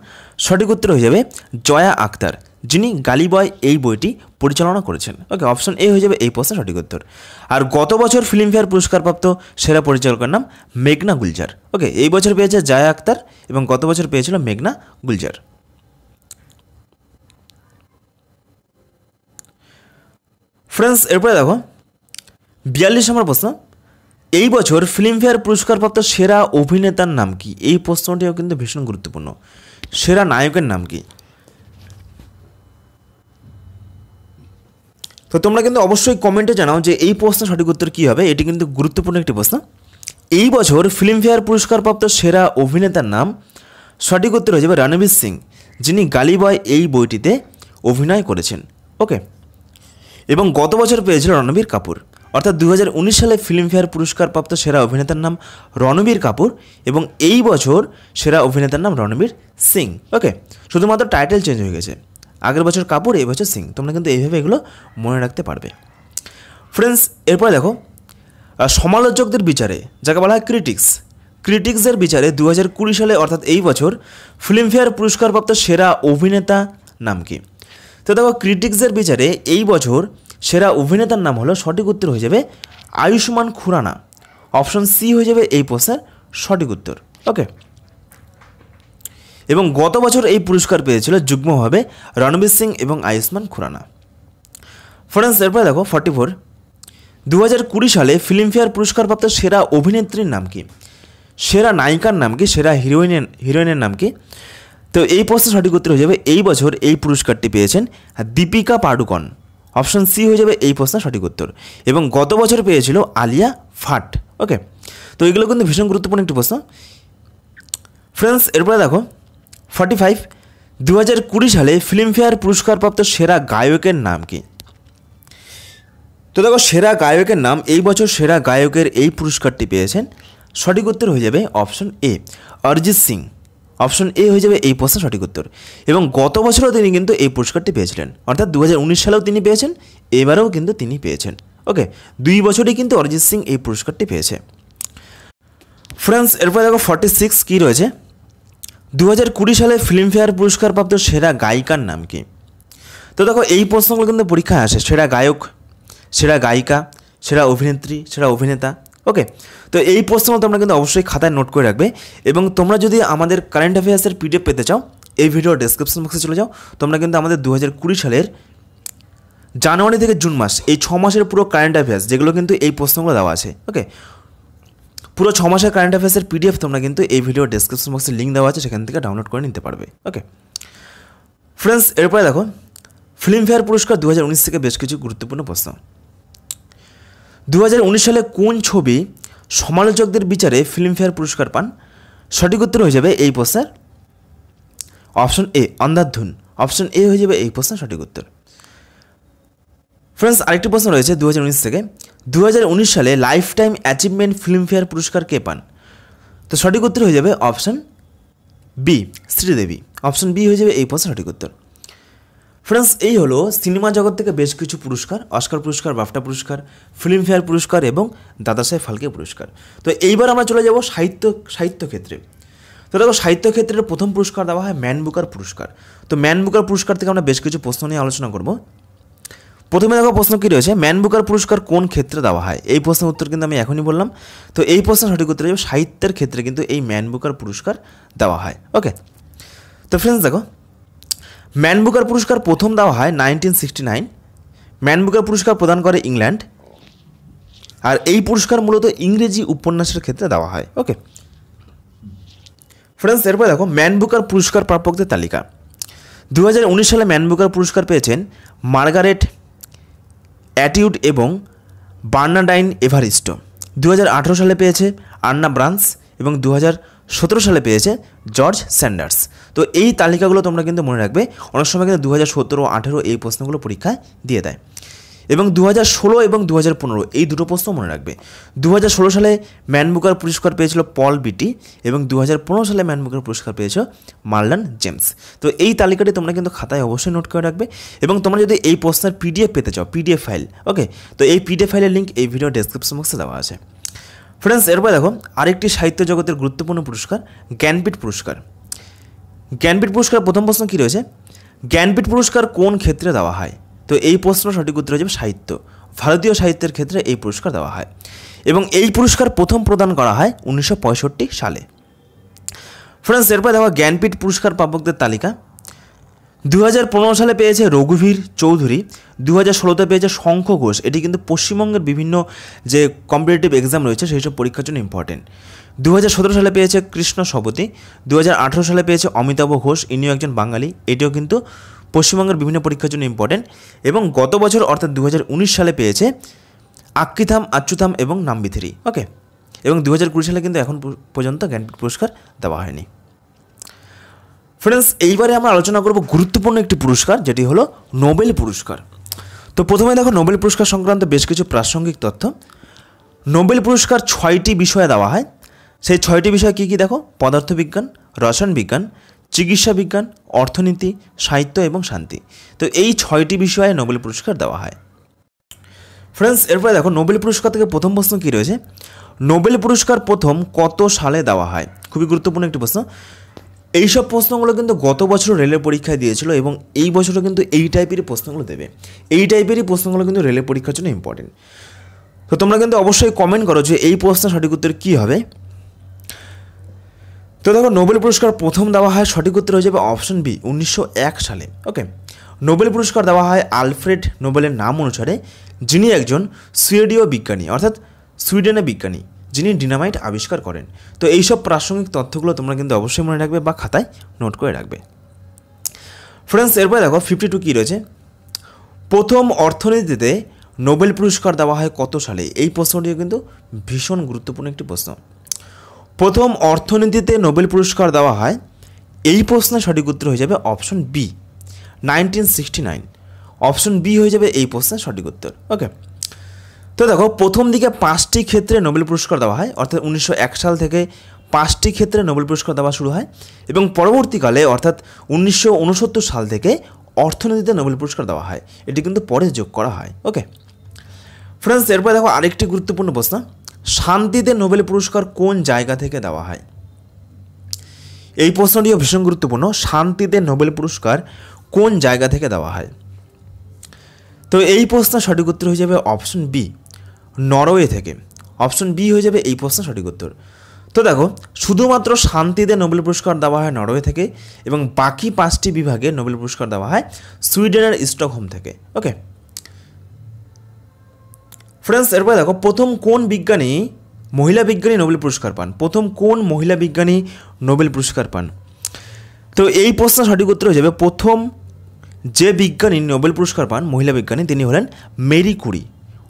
সঠিক উত্তর হয়ে যাবে জয়া আক্তার। যিনি গালিবয় এই বইটি পরিচালনা করেছেন। ওকে, অপশন এ হয়ে যাবে এই প্রশ্নের সঠিক উত্তর। আর গত বছর ফিল্মফেয়ার পুরস্কারপ্রাপ্ত সেরা পরিচালকের নাম মেঘনা গুলজার। ওকে, এই বছর পেয়েছে জায়া আক্তার এবং গত বছর পেয়েছিল মেঘনা গুলজার। ফ্রেন্ডস, এরপরে দেখো, বিয়াল্লিশ নম্বর প্রশ্ন। এই বছর ফিল্মফেয়ার পুরস্কারপ্রাপ্ত সেরা অভিনেতার নাম কি? এই প্রশ্নটিও কিন্তু ভীষণ গুরুত্বপূর্ণ। সেরা নায়কের নাম কি? তো তোমরা কিন্তু অবশ্যই কমেন্টে জানাও যে এই প্রশ্নের সঠিক উত্তর কী হবে। এটি কিন্তু গুরুত্বপূর্ণ একটি প্রশ্ন। এই বছর ফিল্মফেয়ার পুরস্কারপ্রাপ্ত সেরা অভিনেতার নাম সঠিক উত্তর হয়ে যাবে রণবীর সিং, যিনি গালিবয় এই বইটিতে অভিনয় করেছেন। ওকে এবং গত বছর পেয়েছিল রণবীর কাপুর। অর্থাৎ দু হাজার উনিশ সালে ফিল্মফেয়ার পুরস্কারপ্রাপ্ত সেরা অভিনেতার নাম রণবীর কাপুর এবং এই বছর সেরা অভিনেতার নাম রণবীর সিং। ওকে শুধুমাত্র টাইটেল চেঞ্জ হয়ে গেছে। আগের বছর কাপুর এই বছর সিং। তোমরা কিন্তু এইভাবে এগুলো মনে রাখতে পারবে। ফ্রেন্ডস এরপরে দেখো সমালোচকদের বিচারে, যাকে বলা হয় ক্রিটিক্স ক্রিটিক্সের বিচারে দু হাজার কুড়ি সালে, অর্থাৎ এই বছর ফিল্মফেয়ার পুরস্কারপ্রাপ্ত সেরা অভিনেতা নাম কি? তো দেখো ক্রিটিক্সের বিচারে এই বছর সেরা অভিনেতার নাম হলো সঠিক উত্তর হয়ে যাবে আয়ুষ্মান খুরানা। অপশন সি হয়ে যাবে এই প্রশ্নের সঠিক উত্তর। ওকে এবং গত বছর এই পুরস্কার পেয়েছিল যুগ্মভাবে রণবীর সিং এবং আয়ুষ্মান খুরানা। ফ্রেন্ডস এরপরে দেখো ফর্টি ফোর দু হাজার কুড়ি সালে ফিল্মফেয়ার পুরস্কারপ্রাপ্ত সেরা অভিনেত্রীর নাম কি? সেরা নায়িকার নাম কি? সেরা হিরোইনের হিরোইনের নাম কি? তো এই প্রশ্নের সঠিক উত্তর হয়ে যাবে, এই বছর এই পুরস্কারটি পেয়েছেন দীপিকা পাডুকন। অপশন সি হয়ে যাবে এই প্রশ্নের সঠিক উত্তর। এবং গত বছর পেয়েছিল আলিয়া ফাট ওকে তো এগুলো কিন্তু ভীষণ গুরুত্বপূর্ণ একটি প্রশ্ন। ফ্রেন্ডস এরপরে দেখো ফর্টি ফাইভ দু হাজার কুড়ি সালে ফিল্মফেয়ার পুরস্কারপ্রাপ্ত সেরা গায়কের নাম কি? তো দেখো, সেরা গায়কের নাম, এই বছর সেরা গায়কের এই পুরস্কারটি পেয়েছেন। সঠিক উত্তর হয়ে যাবে option A Arijit Singh. Option A হয়ে যাবে এই প্রশ্নের সঠিক উত্তর। এবং গত বছরও তিনি কিন্তু এই পুরস্কারটি পেয়েছিলেন। অর্থাৎ দু হাজার উনিশ সালেও তিনি পেয়েছেন, এবারেও কিন্তু তিনি পেয়েছেন। ওকে দুই বছরই কিন্তু অরিজিৎ সিং এই পুরস্কারটি পেয়েছে। ফ্রেন্ডস এরপর দেখো ফর্টি সিক্স কী রয়েছে? দু হাজার কুড়ি সালে ফিল্মফেয়ার পুরস্কারপ্রাপ্ত সেরা গায়িকার নাম কি? তো দেখো, এই প্রশ্নগুলো কিন্তু পরীক্ষায় আসে। সেরা গায়ক, সেরা গায়িকা, সেরা অভিনেত্রী, সেরা অভিনেতা। ওকে? তো এই প্রশ্ন তোমরা কিন্তু অবশ্যই খাতায় নোট করে রাখবে এবং তোমরা যদি আমাদের কারেন্ট অ্যাফেয়ার্সের পিডিএফ পেতে চাও, এই ভিডিও ডেসক্রিপশন বক্সে চলে যাও। তোমরা কিন্তু আমাদের দু হাজার কুড়ি সালের জানুয়ারি থেকে জুন মাস, এই ছ মাসের পুরো কারেন্ট অ্যাফেয়ার্স, যেগুলো কিন্তু এই প্রশ্নগুলো দেওয়া আছে। ওকে? পুরো ছ মাসের কারেন্ট অ্যাফেয়ার্সের পিডিএফ তোমরা কিন্তু এই ভিডিও ডেসক্রিপশন বক্সে লিঙ্ক দেওয়া আছে, সেখান থেকে ডাউনলোড করে নিতে পারবে। ওকে ফ্রেন্ডস এরপরে দেখো ফিল্মফেয়ার পুরস্কার দু হাজার উনিশ থেকে বেশ কিছু গুরুত্বপূর্ণ প্রশ্ন। দু হাজার উনিশ সালে কোন ছবি সমালোচকদের বিচারে ফিল্মফেয়ার পুরস্কার পান? সঠিক উত্তর হয়ে যাবে এই প্রশ্নের option A Andhadhun option A হয়ে যাবে এই প্রশ্নের সঠিক উত্তর। ফ্রেন্ডস আরেকটি প্রশ্ন রয়েছে দু হাজার উনিশ থেকে। দু হাজার উনিশ সালে লাইফ টাইম অ্যাচিভমেন্ট ফিল্মফেয়ার পুরস্কার কে পান? তো সঠিক উত্তর হয়ে যাবে option B Sridevi. Option B হয়ে যাবে এই প্রশ্নের সঠিক উত্তর। ফ্রেন্ডস এই হলো সিনেমা জগৎ থেকে বেশ কিছু পুরস্কার, অস্কার পুরস্কার, বাফটা পুরস্কার ফিল্মফেয়ার পুরস্কার এবং দাদাসাহেব ফালকে পুরস্কার। তো এইবার আমরা চলে যাব সাহিত্য সাহিত্য ক্ষেত্রে। তো দেখো, সাহিত্য ক্ষেত্রের প্রথম পুরস্কার দেওয়া হয় ম্যান বুকার পুরস্কার। তো ম্যান বুকার পুরস্কার থেকে আমরা বেশ কিছু প্রশ্ন নিয়ে আলোচনা করব। প্রথমে দেখো প্রশ্ন কী রয়েছে? ম্যান বুকার পুরস্কার কোন ক্ষেত্রে দেওয়া হয়? এই প্রশ্নের উত্তর কিন্তু আমি এখনই বললাম। তো এই প্রশ্নের সঠিক উত্তর যাবে সাহিত্যের ক্ষেত্রে কিন্তু এই ম্যান বুকার পুরস্কার দেওয়া হয়। ওকে? তো ফ্রেন্ডস দেখো, ম্যান বুকার পুরস্কার প্রথম দেওয়া হয় nineteen sixty nine. Man Booker পুরস্কার প্রদান করে ইংল্যান্ড। আর এই পুরস্কার মূলত ইংরেজি উপন্যাসের ক্ষেত্রে দেওয়া হয়। ওকে? ফ্রেন্ডস এরপর দেখো, ম্যান বুকার পুরস্কার প্রাপকদের তালিকা। দু হাজার উনিশ সালে ম্যান বুকার পুরস্কার পেয়েছেন মার্গারেট অ্যাটিউড এবং বার্নাডাইন এভারিস্টো। দু সালে পেয়েছে আন্না ব্রান্স এবং দু সালে পেয়েছে জর্জ স্যান্ডার্স। তো এই তালিকাগুলো তোমরা কিন্তু মনে রাখবে, অনেক সময় কিন্তু দু হাজার সতেরো আঠেরো এই প্রশ্নগুলো পরীক্ষায় দিয়ে দেয়। এবং দু হাজার ষোলো এবং দু হাজার পনেরো, এই দুটো প্রশ্ন মনে রাখবে। দু হাজার ষোলো সালে ম্যান বুকার পুরস্কার পেয়েছিল পল বিটি এবং দু হাজার পনেরো সালে ম্যান বুকার পুরস্কার পেয়েছিল মার্লান জেমস। তো এই তালিকাটি তোমরা কিন্তু খাতায় অবশ্যই নোট করে রাখবে এবং তোমরা যদি এই প্রশ্নের পিডিএফ পেতে চাও, পিডিএফ ফাইল, ওকে? তো এই পিডিএফ ফাইলের লিঙ্ক এই ভিডিও ডেসক্রিপশন বক্সে দেওয়া আছে। ফ্রেন্ডস এরপর দেখো, আরেকটি সাহিত্য জগতের গুরুত্বপূর্ণ পুরস্কার, জ্ঞানপীঠ পুরস্কার। জ্ঞানপীঠ পুরস্কার প্রথম প্রশ্ন কী রয়েছে? জ্ঞানপীঠ পুরস্কার কোন ক্ষেত্রে দেওয়া হয়? তো এই প্রশ্ন সঠিক উত্তর যাবে সাহিত্য। ভারতীয় সাহিত্যের ক্ষেত্রে এই পুরস্কার দেওয়া হয় এবং এই পুরস্কার প্রথম প্রদান করা হয় উনিশশো পঁয়ষট্টি সালে। ফ্রেন্ডস এরপর দেওয়া জ্ঞানপীঠ পুরস্কার প্রাপকদের তালিকা। দু হাজার পনেরো সালে পেয়েছে রঘুবীর চৌধুরী দু হাজার ষোলোতে পেয়েছে শঙ্খ ঘোষ। এটি কিন্তু পশ্চিমবঙ্গের বিভিন্ন যে কম্পিটিটিভ এক্সাম রয়েছে, সেই সব পরীক্ষার জন্য ইম্পর্টেন্ট দু হাজার সতেরো সালে পেয়েছে কৃষ্ণ সবতী দু হাজার আঠেরো সালে পেয়েছে অমিতাভ ঘোষ, ইনিও একজন বাঙালি। এটিও কিন্তু পশ্চিমবঙ্গের বিভিন্ন পরীক্ষার জন্য ইম্পর্টেন্ট এবং গত বছর অর্থাৎ দু হাজার উনিশ সালে পেয়েছে আক্কিথাম আচ্যুথাম এবং নাম্বিথিরি ওকে এবং দু হাজার কুড়ি সালে কিন্তু এখন পর্যন্ত জ্ঞানপীঠ পুরস্কার দেওয়া হয়নি। ফ্রেন্ডস এইবারে আমরা আলোচনা করব গুরুত্বপূর্ণ একটি পুরস্কার, যেটি হলো নোবেল পুরস্কার। তো প্রথমে দেখো, নোবেল পুরস্কার সংক্রান্ত বেশ কিছু প্রাসঙ্গিক তথ্য। নোবেল পুরস্কার ছয়টি বিষয়ে দেওয়া হয়। সেই ছয়টি বিষয় কী কী দেখো? পদার্থবিজ্ঞান, রসায়ন বিজ্ঞান চিকিৎসা বিজ্ঞান, অর্থনীতি, সাহিত্য এবং শান্তি। তো এই ছয়টি বিষয়ে নোবেল পুরস্কার দেওয়া হয়। ফ্রেন্ডস এরপরে দেখো, নোবেল পুরস্কার থেকে প্রথম প্রশ্ন কী রয়েছে? নোবেল পুরস্কার প্রথম কত সালে দেওয়া হয়? খুবই গুরুত্বপূর্ণ একটি প্রশ্ন। এইসব প্রশ্নগুলো কিন্তু গত বছর রেলের পরীক্ষায় দিয়েছিল এবং এই বছরও কিন্তু এই টাইপেরই প্রশ্নগুলো দেবে। এই টাইপেরই প্রশ্নগুলো কিন্তু রেলের পরীক্ষার জন্য ইম্পর্টেন্ট তো তোমরা কিন্তু অবশ্যই কমেন্ট করো যে এই প্রশ্নের সঠিক উত্তর কী হবে। তো দেখো, নোবেল পুরস্কার প্রথম দেওয়া হয় সঠিক উত্তর হয়ে যাবে অপশন বি, উনিশশো এক সালে। ওকে, নোবেল পুরস্কার দেওয়া হয় আলফ্রেড নোবেলের নাম অনুসারে, যিনি একজন সুয়েডীয় বিজ্ঞানী, অর্থাৎ সুইডেনের বিজ্ঞানী, যিনি ডিনামাইট আবিষ্কার করেন। তো এইসব প্রাসঙ্গিক তথ্যগুলো তোমরা কিন্তু অবশ্যই মনে রাখবে বা খাতায় নোট করে রাখবে। ফ্রেন্ডস, এরপরে দেখো ফিফটি টু কী রয়েছে? প্রথম অর্থনীতিতে নোবেল পুরস্কার দেওয়া হয় কত সালে? এই প্রশ্নটিও কিন্তু ভীষণ গুরুত্বপূর্ণ একটি প্রশ্ন। প্রথম অর্থনীতিতে নোবেল পুরস্কার দেওয়া হয়, এই প্রশ্নের সঠিক উত্তর হয়ে যাবে option B nineteen sixty nine option B হয়ে যাবে এই প্রশ্নের সঠিক উত্তর। ওকে তো দেখো, প্রথম দিকে পাঁচটি ক্ষেত্রে নোবেল পুরস্কার দেওয়া হয়, অর্থাৎ উনিশশো এক সাল থেকে পাঁচটি ক্ষেত্রে নোবেল পুরস্কার দেওয়া শুরু হয় এবং পরবর্তীকালে, অর্থাৎ উনিশশো উনসত্তর সাল থেকে অর্থনীতিতে নোবেল পুরস্কার দেওয়া হয়। এটি কিন্তু পরে যোগ করা হয়। ওকে ফ্রেন্ডস এরপর দেখো আরেকটি গুরুত্বপূর্ণ প্রশ্ন। শান্তিতে নোবেল পুরস্কার কোন জায়গা থেকে দেওয়া হয়? এই প্রশ্নটিও ভীষণ গুরুত্বপূর্ণ। শান্তিতে নোবেল পুরস্কার কোন জায়গা থেকে দেওয়া হয়? তো এই প্রশ্ন সঠিক উত্তর হয়ে যাবে অপশন বি, নরওয়ে থেকে। অপশন বি হয়ে যাবে এই প্রশ্ন সঠিক উত্তর। তো দেখো, শুধুমাত্র শান্তিতে নোবেল পুরস্কার দেওয়া হয় নরওয়ে থেকে এবং বাকি পাঁচটি বিভাগে নোবেল পুরস্কার দেওয়া হয় সুইডেনের স্টকহোম থেকে। ওকে? ফ্রেন্ডস, এরপরে দেখো, প্রথম কোন বিজ্ঞানী মহিলা বিজ্ঞানী নোবেল পুরস্কার পান? প্রথম কোন মহিলা বিজ্ঞানী নোবেল পুরস্কার পান? তো এই প্রশ্নের সঠিক উত্তর হয়ে যাবে, প্রথম যে বিজ্ঞানী নোবেল পুরস্কার পান মহিলা বিজ্ঞানী, তিনি হলেন মেরি কুরি।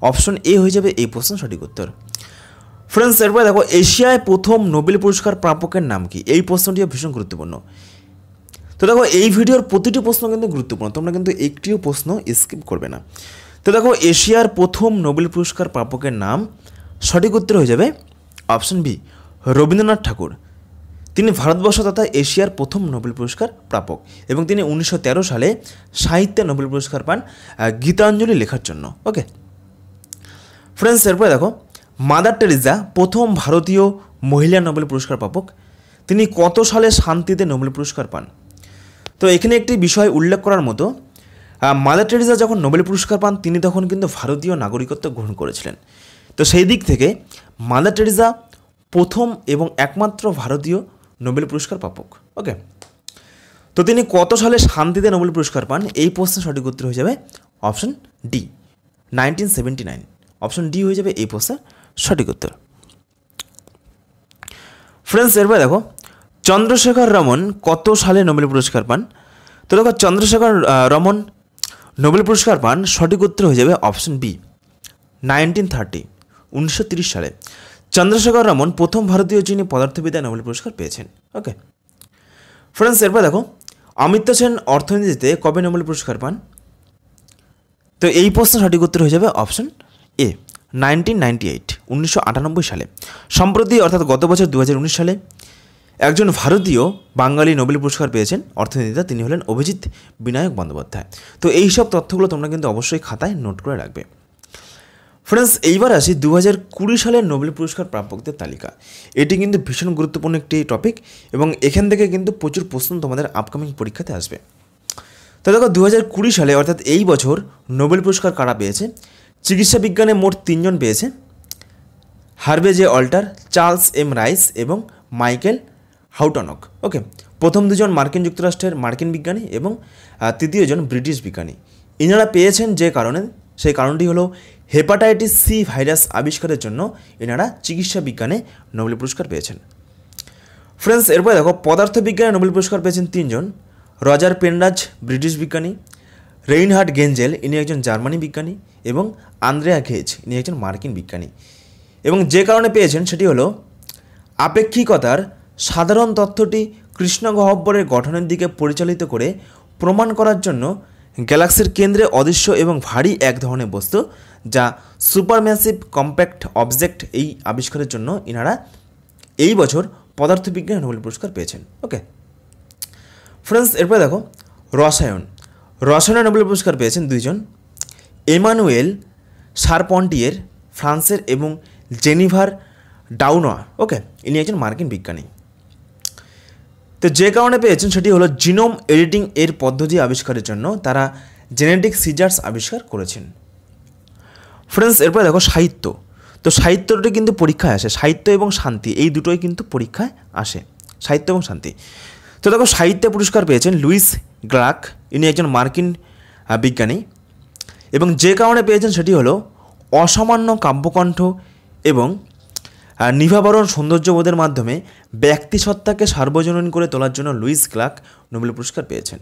অপশন এ হয়ে যাবে এই প্রশ্নের সঠিক উত্তর। ফ্রেন্ডস, এরপরে দেখো, এশিয়ায় প্রথম নোবেল পুরস্কার প্রাপকের নাম কি? এই প্রশ্নটিও ভীষণ গুরুত্বপূর্ণ। তো দেখো, এই ভিডিওর প্রতিটি প্রশ্ন কিন্তু গুরুত্বপূর্ণ, তোমরা কিন্তু একটিও প্রশ্ন স্কিপ করবে না। তো দেখো, এশিয়ার প্রথম নোবেল পুরস্কার প্রাপকের নাম সঠিক উত্তর হয়ে যাবে অপশন বি, রবীন্দ্রনাথ ঠাকুর। তিনি ভারতবর্ষ তথা এশিয়ার প্রথম নোবেল পুরস্কার প্রাপক এবং তিনি উনিশশো তেরো সালে সাহিত্যে নোবেল পুরস্কার পান গীতাঞ্জলি লেখার জন্য। ওকে? ফ্রেন্ডস এরপরে দেখো, মাদার টেরিজা প্রথম ভারতীয় মহিলা নোবেল পুরস্কার প্রাপক। তিনি কত সালে শান্তিতে নোবেল পুরস্কার পান? তো এখানে একটি বিষয় উল্লেখ করার মতো মাদার টেরিজা যখন নোবেল পুরস্কার পান, তিনি তখন কিন্তু ভারতীয় নাগরিকত্ব গ্রহণ করেছিলেন। তো সেই দিক থেকে মাদার টেরিজা প্রথম এবং একমাত্র ভারতীয় নোবেল পুরস্কার প্রাপক ওকে তো তিনি কত সালে শান্তিতে নোবেল পুরস্কার পান? এই প্রশ্নের সঠিক উত্তর হয়ে যাবে option D nineteen seventy nine option D হয়ে যাবে এই প্রশ্নের সঠিক উত্তর। ফ্রেন্ডস এরপরে দেখো, চন্দ্রশেখর রমন কত সালে নোবেল পুরস্কার পান? তো দেখো, চন্দ্রশেখর রমন নোবেল পুরস্কার পান সঠিক উত্তর হয়ে যাবে অপশন বি, নাইনটিন থার্টি, উনিশশো সালে। চন্দ্রশেখর রমন প্রথম ভারতীয় যিনি পদার্থবিদ্যায় নোবেল পুরস্কার পেয়েছেন। ওকে। ফ্রেন্ডস, এরপর দেখো অমিত্য সেন অর্থনীতিতে কবে নোবেল পুরস্কার পান? তো এই প্রশ্ন সঠিক উত্তর হয়ে যাবে option A, nineteen ninety eight, উনিশশো আটানব্বই সালে। সম্প্রতি, অর্থাৎ গত বছর দু হাজার উনিশ সালে একজন ভারতীয় বাঙালি নোবেল পুরস্কার পেয়েছেন অর্থনীতিতে, তিনি হলেন অভিজিৎ বিনায়ক বন্দ্যোপাধ্যায়। তো এই সব তথ্যগুলো তোমরা কিন্তু অবশ্যই খাতায় নোট করে রাখবে। ফ্রেন্ডস, এইবার আসি দু হাজার কুড়ি সালের নোবেল পুরস্কার প্রাপকদের তালিকা। এটি কিন্তু ভীষণ গুরুত্বপূর্ণ একটি টপিক এবং এখান থেকে কিন্তু প্রচুর প্রশ্ন তোমাদের আপকামিং পরীক্ষাতে আসবে। তো দেখো দু হাজার কুড়ি সালে, অর্থাৎ এই বছর নোবেল পুরস্কার কারা পেয়েছে? চিকিৎসা বিজ্ঞানে মোট তিনজন পেয়েছে। Harvey J Alter, Charles M Rice এবং মাইকেল হাউটনক ওকে, প্রথম দুজন মার্কিন যুক্তরাষ্ট্রের মার্কিন বিজ্ঞানী এবং তৃতীয়জন ব্রিটিশ বিজ্ঞানী। ইনারা পেয়েছেন যে কারণে, সেই কারণটি হলো হেপাটাইটিস সি ভাইরাস আবিষ্কারের জন্য এনারা চিকিৎসা বিজ্ঞানে নোবেল পুরস্কার পেয়েছেন। ফ্রেন্ডস, এরপরে দেখো, পদার্থবিজ্ঞানে নোবেল পুরস্কার পেয়েছেন তিনজন। রজার পেনরাজ, ব্রিটিশ বিজ্ঞানী। রেইনহার্ট গেঞ্জেল, ইনি একজন জার্মানি বিজ্ঞানী। এবং আন্দ্রেয়া ঘেজ, ইনি একজন মার্কিন বিজ্ঞানী। এবং যে কারণে পেয়েছেন সেটি হলো, আপেক্ষিকতার সাধারণ তথ্যটি কৃষ্ণ গহব্বরের গঠনের দিকে পরিচালিত করে প্রমাণ করার জন্য গ্যালাক্সির কেন্দ্রে অদৃশ্য এবং ভারী এক ধরনের বস্তু যা সুপারম্যাসিভ কম্প্যাক্ট অবজেক্ট এই আবিষ্কারের জন্য ইনারা এই বছর পদার্থবিজ্ঞানে নোবেল পুরস্কার পেয়েছেন। ওকে। ফ্রেন্ডস এরপরে দেখো, রসায়ন। রসায়নে নোবেল পুরস্কার পেয়েছেন দুইজন। এমানুয়েল সারপন্টিয়ের, ফ্রান্সের এবং জেনিভার ডাউনোয়া। ওকে, ইনি একজন মার্কিন বিজ্ঞানী। তো যে কারণে পেয়েছেন সেটি হলো জিনোম এডিটিং এর পদ্ধতি আবিষ্কারের জন্য তারা জেনেটিক সিজার্স আবিষ্কার করেছেন। ফ্রেন্ডস, এরপরে দেখো সাহিত্য। তো সাহিত্যটি কিন্তু পরীক্ষায় আসে। সাহিত্য এবং শান্তি, এই দুটোই কিন্তু পরীক্ষায় আসে। সাহিত্য এবং শান্তি। তো দেখো সাহিত্যে পুরস্কার পেয়েছেন লুইস গ্লাক। ইনি একজন মার্কিন বিজ্ঞানী। এবং যে কারণে পেয়েছেন সেটি হলো অসামান্য কাব্যকণ্ঠ এবং নিভাবরণ সৌন্দর্যবোধের মাধ্যমে ব্যক্তিসত্তাকে সার্বজনীন করে তোলার জন্য লুইস ক্লার্ক নোবেল পুরস্কার পেয়েছেন।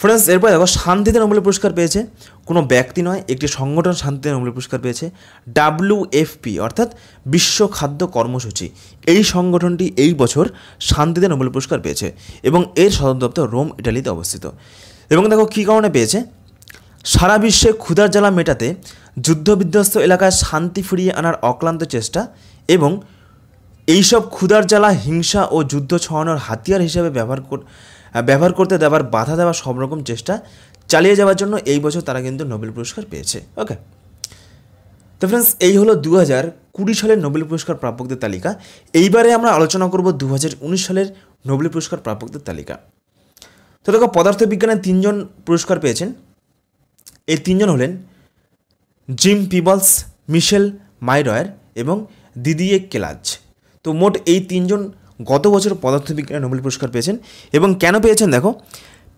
ফ্রেন্ডস, এরপর দেখো, শান্তিতে নোবেল পুরস্কার পেয়েছে কোনো ব্যক্তি নয়, একটি সংগঠন শান্তিতে নোবেল পুরস্কার পেয়েছে ডাব্লিউএফপি অর্থাৎ বিশ্ব খাদ্য কর্মসূচি। এই সংগঠনটি এই বছর শান্তিতে নোবেল পুরস্কার পেয়েছে এবং এর সদর দপ্তর রোম, ইটালিতে অবস্থিত। এবং দেখো, কী কারণে পেয়েছে? সারা বিশ্বে ক্ষুধার জ্বালা মেটাতে যুদ্ধবিধ্বস্ত এলাকায় শান্তি ফিরিয়ে আনার অক্লান্ত চেষ্টা এবং এইসব ক্ষুধার জ্বালা, হিংসা ও যুদ্ধ ছড়ানোর হাতিয়ার হিসেবে ব্যবহার ব্যবহার করতে দেওয়ার বাধা দেওয়া সব রকম চেষ্টা চালিয়ে যাওয়ার জন্য এই বছর তারা কিন্তু নোবেল পুরস্কার পেয়েছে। ওকে। তো ফ্রেন্ডস এই হলো দু হাজার কুড়ি সালের নোবেল পুরস্কার প্রাপকদের তালিকা। এইবারে আমরা আলোচনা করব দু হাজার উনিশ সালের নোবেল পুরস্কার প্রাপকদের তালিকা। তো দেখো পদার্থবিজ্ঞানে তিনজন পুরস্কার পেয়েছেন। এই তিনজন হলেন জিম পিবলস, মিশেল মাইরয়ার এবং দিদিয়ে কেলাজ। তো মোট এই তিনজন গত বছর পদার্থবিজ্ঞানে নোবেল পুরস্কার পেয়েছেন এবং কেন পেয়েছেন দেখো?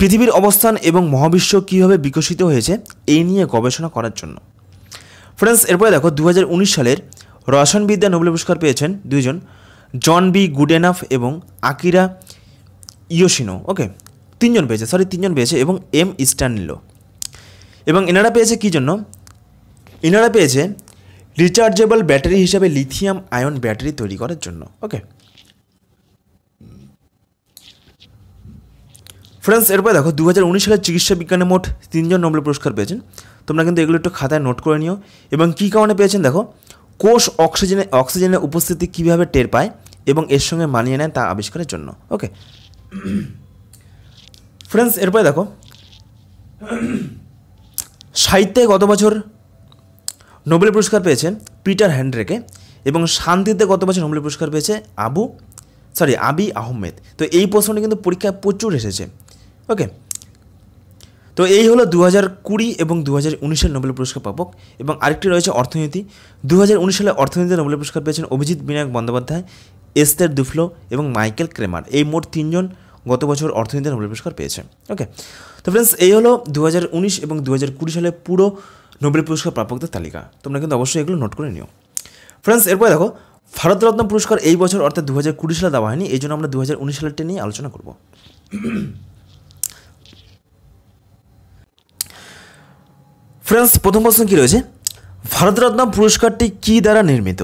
পৃথিবীর অবস্থান এবং মহাবিশ্ব কীভাবে বিকশিত হয়েছে এই নিয়ে গবেষণা করার জন্য। ফ্রেন্ডস, এরপরে দেখো দু হাজার উনিশ সালের রসায়নবিদ্যা নোবেল পুরস্কার পেয়েছেন দুইজন, জন বি গুডেনাফ এবং আকিরা ইয়োশিনো, ওকে? তিনজন পেয়েছে, সরি, তিনজন পেয়েছে এবং এম ইস্টার্নিলো এবং এনারা পেয়েছে কী জন্য? এনারা পেয়েছে রিচার্জেবল ব্যাটারি হিসাবে লিথিয়াম আয়ন ব্যাটারি তৈরি করার জন্য ওকে ফ্রেন্ডস এরপরে দেখো দু হাজার উনিশ সালের চিকিৎসা বিজ্ঞানে মোট তিনজন নোবেল পুরস্কার পেয়েছেন। তোমরা কিন্তু এগুলো একটু খাতায় নোট করে নিও। এবং কী কারণে পেয়েছেন দেখো, কোষ অক্সিজেনে, অক্সিজেনের উপস্থিতি কীভাবে টের পায় এবং এর সঙ্গে মানিয়ে নেয় তা আবিষ্কারের জন্য ওকে ফ্রেন্ডস এরপরে দেখো, সাহিত্যে গত বছর নোবেল পুরস্কার পেয়েছেন পিটার হ্যান্ড্রেকে এবং শান্তিতে গত বছর নোবেল পুরস্কার পেয়েছে আবু সরি আবি আহমেদ। তো এই প্রশ্নটি কিন্তু পরীক্ষায় প্রচুর এসেছে। ওকে তো এই হলো দু হাজার কুড়ি এবং দু হাজার উনিশের নোবেল পুরস্কার পাবক। এবং আরেকটি রয়েছে অর্থনীতি। দু হাজার উনিশ সালে অর্থনীতিতে নোবেল পুরস্কার পেয়েছেন অভিজিৎ বিনায়ক বন্দ্যোপাধ্যায়, এস্তের দুফলো এবং মাইকেল ক্রেমার। এই মোট তিনজন গত বছর অর্থনীতিতে নোবেল পুরস্কার পেয়েছে। ওকে তো ফ্রেন্ডস এই হলো দু হাজার উনিশ এবং দু হাজার কুড়ি সালে পুরো নোবেল পুরস্কার প্রাপকদের তালিকা। তোমরা কিন্তু অবশ্যই এগুলো নোট করে নিও। ফ্রেন্ডস এরপরে দেখো, ভারতরত্ন পুরস্কার এই বছর অর্থাৎ দু হাজার কুড়ি সালে দেওয়া হয়নি, এই জন্য আমরা দু হাজার উনিশ সালেরটা নিয়ে আলোচনা করব। ফ্রেন্ডস প্রথম প্রশ্ন কী রয়েছে? ভারতরত্ন পুরস্কারটি কী দ্বারা নির্মিত?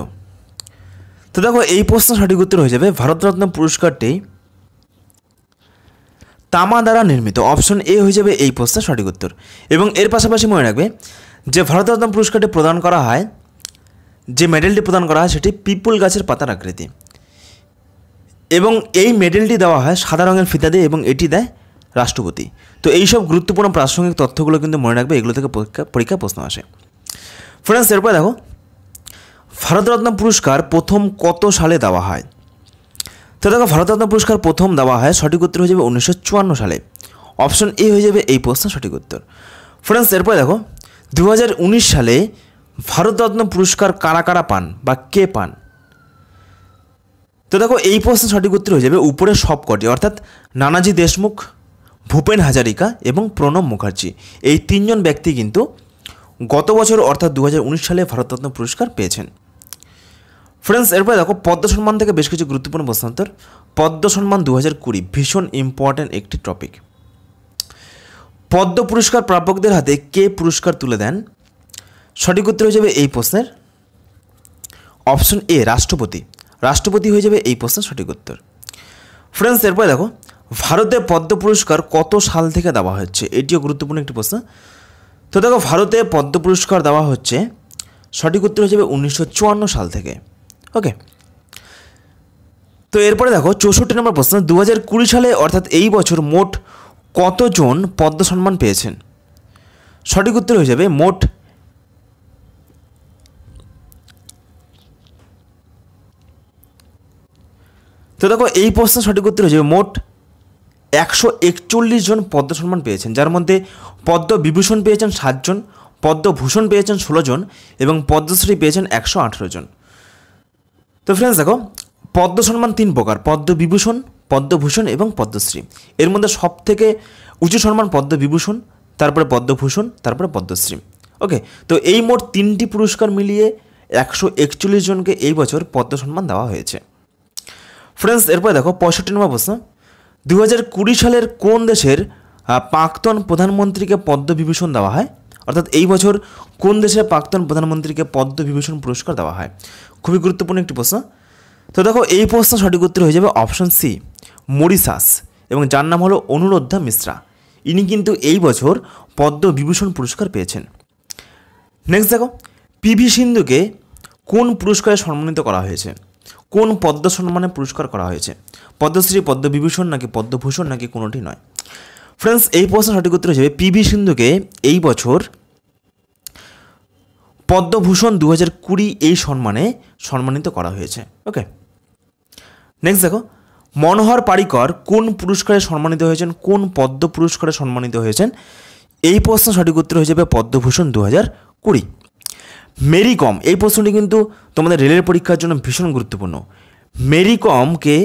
তো দেখো, এই প্রশ্ন সঠিক উত্তর হয়ে যাবে, ভারতরত্ন পুরস্কারটি তামা দ্বারা নির্মিত। অপশন এ হয়ে যাবে এই প্রশ্নের সঠিক উত্তর। এবং এর পাশাপাশি মনে রাখবে যে ভারতরত্ন পুরস্কারটি প্রদান করা হয়, যে মেডেলটি প্রদান করা হয় সেটি পিপুল গাছের পাতার আকৃতি। এবং এই মেডেলটি দেওয়া হয় সাদা রঙের ফিতা দিয়ে এবং এটি দেয় রাষ্ট্রপতি। তো এইসব গুরুত্বপূর্ণ প্রাসঙ্গিক তথ্যগুলো কিন্তু মনে রাখবে, এগুলো থেকে পরীক্ষা পরীক্ষা প্রশ্ন আসে। ফ্রেন্ডস, এরপর দেখো, ভারতরত্ন পুরস্কার প্রথম কত সালে দেওয়া হয়? তো দেখো, ভারতরত্ন পুরস্কার প্রথম দেওয়া হয় সঠিক উত্তর হয়ে যাবে উনিশশো চুয়ান্ন সালে। অপশন এ হয়ে যাবে এই প্রশ্ন সঠিক উত্তর। ফ্রেন্ডস, এরপরে দেখো দু হাজার উনিশ সালে ভারতরত্ন পুরস্কার কারা কারা পান বা কে পান? তো দেখো, এই প্রশ্ন সঠিক উত্তর হয়ে যাবে উপরের সবকটি অর্থাৎ নানাজি দেশমুখ, ভূপেন হাজারিকা এবং প্রণব মুখার্জি। এই তিনজন ব্যক্তি কিন্তু গত বছর, অর্থাৎ দু হাজার উনিশ সালে ভারতরত্ন পুরস্কার পেয়েছেন। ফ্রেন্ডস, এরপরে দেখো, পদ্ম সম্মান থেকে বেশ কিছু গুরুত্বপূর্ণ প্রশ্নোত্তর পদ্ম সম্মান দু হাজার কুড়ি, ভীষণ ইম্পর্ট্যান্ট একটি টপিক পদ্ম পুরস্কার প্রাপকদের হাতে কে পুরস্কার তুলে দেন? সঠিক উত্তর হয়ে যাবে এই প্রশ্নের। অপশন এ, রাষ্ট্রপতি। রাষ্ট্রপতি হয়ে যাবে এই প্রশ্নের সঠিক উত্তর। ফ্রেন্ডস এরপরে দেখো, ভারতে পদ্ম পুরস্কার কত সাল থেকে দেওয়া হচ্ছে? এটিও গুরুত্বপূর্ণ একটি প্রশ্ন। তো দেখো, ভারতে পদ্ম পুরস্কার দেওয়া হচ্ছে, সঠিক উত্তর হয়ে যাবে উনিশশো চুয়ান্ন সাল থেকে। ওকে তো এরপরে দেখো, চৌষট্টি নম্বর প্রশ্ন দু হাজার কুড়ি সালে, অর্থাৎ এই বছর মোট কতজন পদ্ম সম্মান পেয়েছেন? সঠিক উত্তর হয়ে যাবে মোট তো দেখো, এই প্রশ্ন সঠিক উত্তর হয়ে যাবে মোট একশো একচল্লিশ জন পদ্ম সম্মান পেয়েছেন, যার মধ্যে পদ্ম বিভূষণ পেয়েছেন সাতজন, পদ্মভূষণ পেয়েছেন ষোলো জন এবং পদ্মশ্রী পেয়েছেন একশো আঠেরো জন। তো ফ্রেন্ডস দেখো পদ্ম সম্মান তিন প্রকার, পদ্মবিভূষণ পদ্মভূষণ এবং পদ্মশ্রী। এর মধ্যে সব থেকে উঁচু সম্মান পদ্মবিভূষণ, তারপরে পদ্মভূষণ, তারপরে পদ্মশ্রী। ওকে তো এই মোট তিনটি পুরস্কার মিলিয়ে একশো একচল্লিশ জনকে এই বছর পদ্ম সম্মান দেওয়া হয়েছে। ফ্রেন্ডস এরপরে দেখো পঁয়ষট্টি নম্বর প্রশ্ন। দু হাজার কুড়ি সালের কোন দেশের প্রাক্তন প্রধানমন্ত্রীকে পদ্মবিভূষণ দেওয়া হয়? অর্থাৎ এই বছর কোন দেশের প্রাক্তন প্রধানমন্ত্রীকে পদ্মবিভূষণ পুরস্কার দেওয়া হয়? খুবই গুরুত্বপূর্ণ একটি প্রশ্ন। তো দেখো, এই প্রশ্ন সঠিক উত্তর হয়ে যাবে অপশন সি মরিসাস এবং যার নাম হলো অনুরোধা মিশ্রা। ইনি কিন্তু এই বছর পদ্মবিভূষণ পুরস্কার পেয়েছেন। নেক্সট দেখো পিভি সিন্ধুকে কোন পুরস্কারে সম্মানিত করা হয়েছে? কোন পদ্ম সম্মানে পুরস্কার করা হয়েছে? পদ্মশ্রী, পদ্মবিভূষণ নাকি পদ্মভূষণ নাকি কোনোটি নয়? ফ্রেন্ডস এই প্রশ্ন সঠিক উত্তর হিসেবে পিভি সিন্ধুকে এই বছর পদ্মভূষণ দু হাজার কুড়ি এই সম্মানে সম্মানিত করা হয়েছে। ওকে নেক্সট দেখো, মনোহর পারিকর কোন পুরস্কারে সম্মানিত হয়েছেন, কোন পদ্ম পুরস্কারে সম্মানিত হয়েছেন? এই প্রশ্ন সঠিক উত্তর হয়ে যাবে পদ্মভূষণ দু হাজার কুড়ি। মেরি কম এই প্রশ্নটি কিন্তু তোমাদের রেলের পরীক্ষার জন্য ভীষণ গুরুত্বপূর্ণ। মেরি কমকে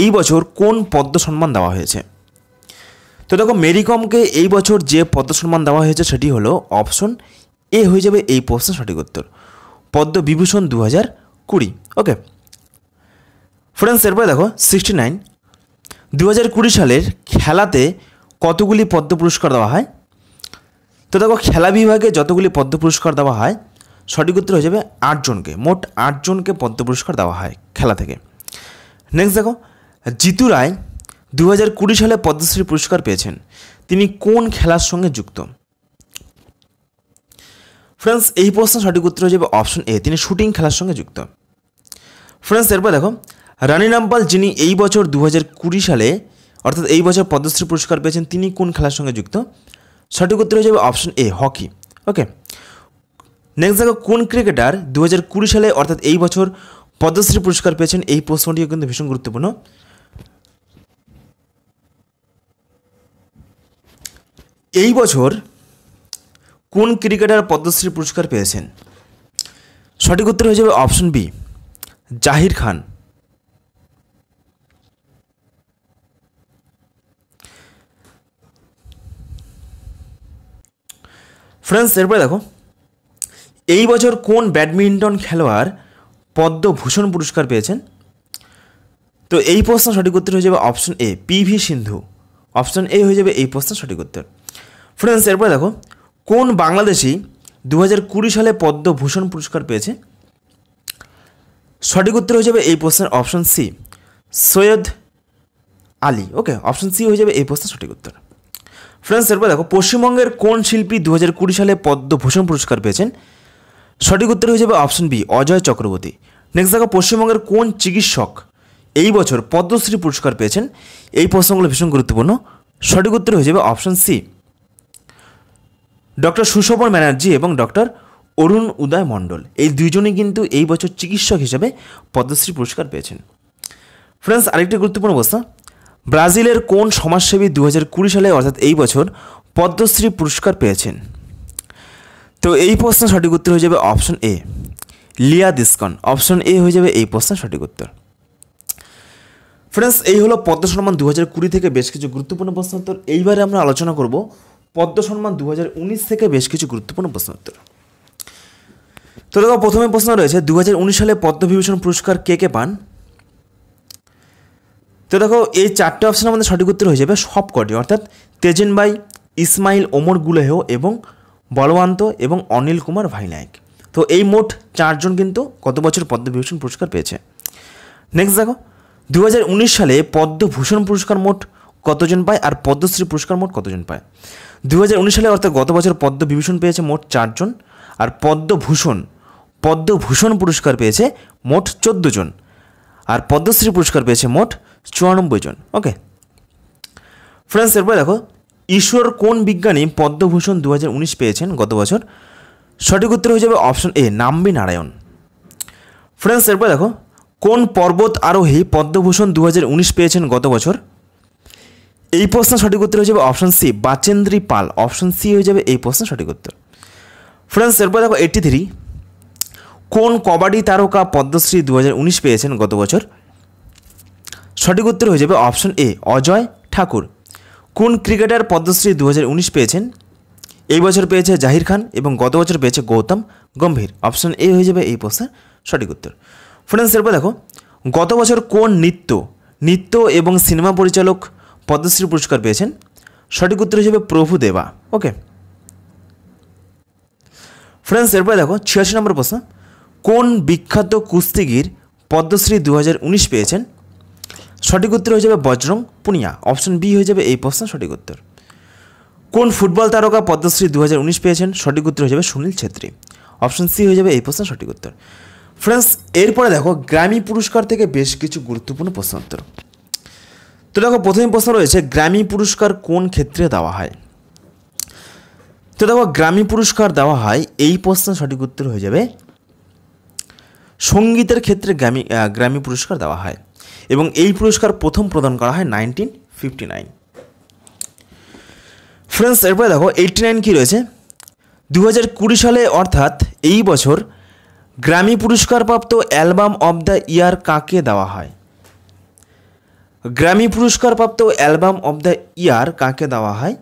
এই বছর কোন পদ্ম সম্মান দেওয়া হয়েছে? তো দেখো মেরি কমকে এই বছর যে পদ্ম সম্মান দেওয়া হয়েছে সেটি হলো অপশন এ হয়ে যাবে এই প্রশ্নের সঠিক উত্তর। পদ্ম বিভূষণ দু হাজার কুড়ি। ওকে। ফ্রেন্ডস, এরপরে দেখো সিক্সটি নাইন দু হাজার কুড়ি সালের খেলাতে কতগুলি পদ্ম পুরস্কার দেওয়া হয়? তো দেখো, খেলা বিভাগে যতগুলি পদ্ম পুরস্কার দেওয়া হয়, সঠিক উত্তর হয়ে যাবে আটজনকে মোট আটজনকে পদ্ম পুরস্কার দেওয়া হয় খেলা থেকে। নেক্সট দেখো, জিতু রায় দু হাজার কুড়ি সালে পদ্মশ্রী পুরস্কার পেয়েছেন। তিনি কোন খেলার সঙ্গে যুক্ত? ফ্রেন্ডস, এই প্রশ্ন সঠিক উত্তর হয়ে যাবে অপশন এ। তিনি শুটিং খেলার সঙ্গে যুক্ত। ফ্রেন্ডস, এরপর দেখো, রানী রামপাল, যিনি এই বছর দু হাজার কুড়ি সালে, অর্থাৎ এই বছর পদ্মশ্রী পুরস্কার পেয়েছেন, তিনি কোন খেলার সঙ্গে যুক্ত? সঠিক উত্তর হয়ে যাবে option A, hockey. Okay. Next দেখো, কোন ক্রিকেটার দু হাজার কুড়ি সালে, অর্থাৎ এই বছর পদ্মশ্রী পুরস্কার পেয়েছেন, এই প্রশ্নটিও কিন্তু ভীষণ গুরুত্বপূর্ণ। এই বছর কোন ক্রিকেটার পদ্মশ্রী পুরস্কার পেয়েছেন? সঠিক উত্তর হয়ে যাবে option B, Zaheer Khan. Friends, এরপরে দেখো, এই বছর কোন ব্যাডমিন্টন খেলোয়াড় পদ্মভূষণ পুরস্কার পেয়েছেন? তো এই প্রশ্ন সঠিক উত্তর হয়ে যাবে option A, P V Sindhu. Option A হয়ে যাবে এই প্রশ্ন সঠিক উত্তর। ফ্রেন্ডস, এরপরে দেখো কোন বাংলাদেশি দু হাজার কুড়ি সালে পদ্মভূষণ পুরস্কার পেয়েছে? সঠিক উত্তর হয়ে যাবে এই প্রশ্নের option C Syed Ali. Okay option C হয়ে যাবে এই প্রশ্নের সঠিক উত্তর। ফ্রেন্ডস এরপর দেখো, পশ্চিমবঙ্গের কোন শিল্পী দু কুড়ি সালে পদ্মভূষণ পুরস্কার পেয়েছেন? সঠিক উত্তর হয়ে যাবে option B Ajay Chakraborty. Next দেখো, পশ্চিমবঙ্গের কোন চিকিৎসক এই বছর পদ্মশ্রী পুরস্কার পেয়েছেন? এই প্রশ্নগুলো ভীষণ গুরুত্বপূর্ণ। সঠিক উত্তর হয়ে যাবে option C doctor Sushovan Banerjee এবং ডক্টর অরুণ উদয় মণ্ডল। এই দুইজনই কিন্তু এই বছর চিকিৎসক হিসেবে পদ্মশ্রী পুরস্কার পেয়েছেন। ফ্রেন্ডস, আরেকটি গুরুত্বপূর্ণ প্রশ্ন। ব্রাজিলের কোন সমাজসেবী দু কুড়ি সালে অর্থাৎ এই বছর পদ্মশ্রী পুরস্কার পেয়েছেন? তো এই প্রশ্ন সঠিক উত্তর হয়ে যাবে অপশন এ, লিয়া দিসকন। অপশন এ হয়ে যাবে এই প্রশ্ন সঠিক উত্তর। ফ্রেন্ডস, এই হলো পদ্ম সম্মান দু হাজার কুড়ি থেকে বেশ কিছু গুরুত্বপূর্ণ প্রশ্ন উত্তর। এইবারে আমরা আলোচনা করব পদ্ম সম্মান দু হাজার উনিশ থেকে বেশ কিছু গুরুত্বপূর্ণ প্রশ্ন উত্তর। তো দেখো, প্রথমে প্রশ্ন রয়েছে দু হাজার উনিশ সালে পদ্মবিভূষণ পুরস্কার কে কে পান? তো দেখো, এই চারটে অপশানের মধ্যে সঠিক উত্তর হয়ে যাবে সব কটি অর্থাৎ তেজেনবাই, ইসমাইল ওমর গুলেহ এবং বলবন্ত এবং অনিল কুমার ভাইনায়ক। তো এই মোট চারজন কিন্তু গত বছর পদ্মবিভূষণ পুরস্কার পেয়েছে? নেক্সট দেখো দু হাজার উনিশ সালে পদ্মভূষণ পুরস্কার মোট কতজন পায় আর পদ্মশ্রী পুরস্কার মোট কতজন পায়? দু হাজার উনিশ সালে অর্থাৎ গত বছর পদ্মবিভূষণ পেয়েছে মোট চারজন আর পদ্মভূষণ পদ্মভূষণ পুরস্কার পেয়েছে মোট চোদ্দ জন আর পদ্মশ্রী পুরস্কার পেয়েছে মোট চুরানব্বই জন ওকে ফ্রেন্ডস এরপরে দেখো, ঈশ্বর কোন বিজ্ঞানী পদ্মভূষণ দু হাজার উনিশ পেয়েছেন গত বছর? সঠিক উত্তর হয়ে যাবে option A Nambi Narayan. Friends এরপরে দেখো, কোন পর্বত আরোহী পদ্মভূষণ দু হাজার উনিশ পেয়েছেন গত বছর? এই প্রশ্ন সঠিক উত্তর হয়ে যাবে option C Bachendri Pal. Option C হয়ে যাবে এই প্রশ্ন সঠিক উত্তর। ফ্রেন্ডস এরপর দেখো এইটি থ্রি কোন কবাডি তারকা পদ্মশ্রী দু হাজার উনিশ পেয়েছেন গত বছর? সঠিক উত্তর হয়ে যাবে অপশন এ অজয় ঠাকুর। কোন ক্রিকেটার পদ্মশ্রী দু হাজার উনিশ পেয়েছেন? এই বছর পেয়েছে জাহির খান এবং গত বছর পেয়েছে গৌতম গম্ভীর। অপশন এ হয়ে যাবে এই প্রশ্নের সঠিক উত্তর। ফ্রেন্ডস এরপর দেখো, গত বছর কোন নৃত্য? নৃত্য এবং সিনেমা পরিচালক পদ্মশ্রী পুরস্কার পেয়েছেন। সঠিক উত্তর হিসেবে প্রভু দেবা। ওকে। ফ্রেন্ডস, এরপরে দেখো, ছিয়াশি নম্বর প্রশ্ন। কোন বিখ্যাত কুস্তিগির পদ্মশ্রী দু হাজার উনিশ পেয়েছেন? সঠিক উত্তর হয়ে যাবে বজরং পুনিয়া। অপশন বি হয়ে যাবে এই প্রশ্ন সঠিক উত্তর। কোন ফুটবল তারকা পদ্মশ্রী দু হাজার উনিশ পেয়েছেন? সঠিক উত্তর হয়ে যাবে সুনীল ছেত্রী। অপশন সি হয়ে যাবে এই প্রশ্ন সঠিক উত্তর। ফ্রেন্ডস, এরপরে দেখো গ্রামী পুরস্কার থেকে বেশ কিছু গুরুত্বপূর্ণ প্রশ্ন উত্তর। তো দেখো, প্রথম প্রশ্ন রয়েছে গ্র্যামি পুরস্কার কোন ক্ষেত্রে দেওয়া হয়? তো দেখো, গ্রামী পুরস্কার দেওয়া হয়, এই প্রশ্নের সঠিক উত্তর হয়ে যাবে, সঙ্গীতের ক্ষেত্রে গ্রামী গ্রামী পুরস্কার দেওয়া হয় এবং এই পুরস্কার প্রথম প্রদান করা হয় নাইনটিন ফিফটি নাইন। ফ্রেন্ডস, এরপরে দেখো, এইটটি নাইন কী রয়েছে? দু হাজার কুড়ি সালে, অর্থাৎ এই বছর, গ্রামী পুরস্কারপ্রাপ্ত অ্যালবাম অব দ্য ইয়ার কাকে দেওয়া হয়? গ্র্যামি পুরস্কারপ্রাপ্ত অ্যালবাম অব দ্য ইয়ার কাকে দেওয়া হয়?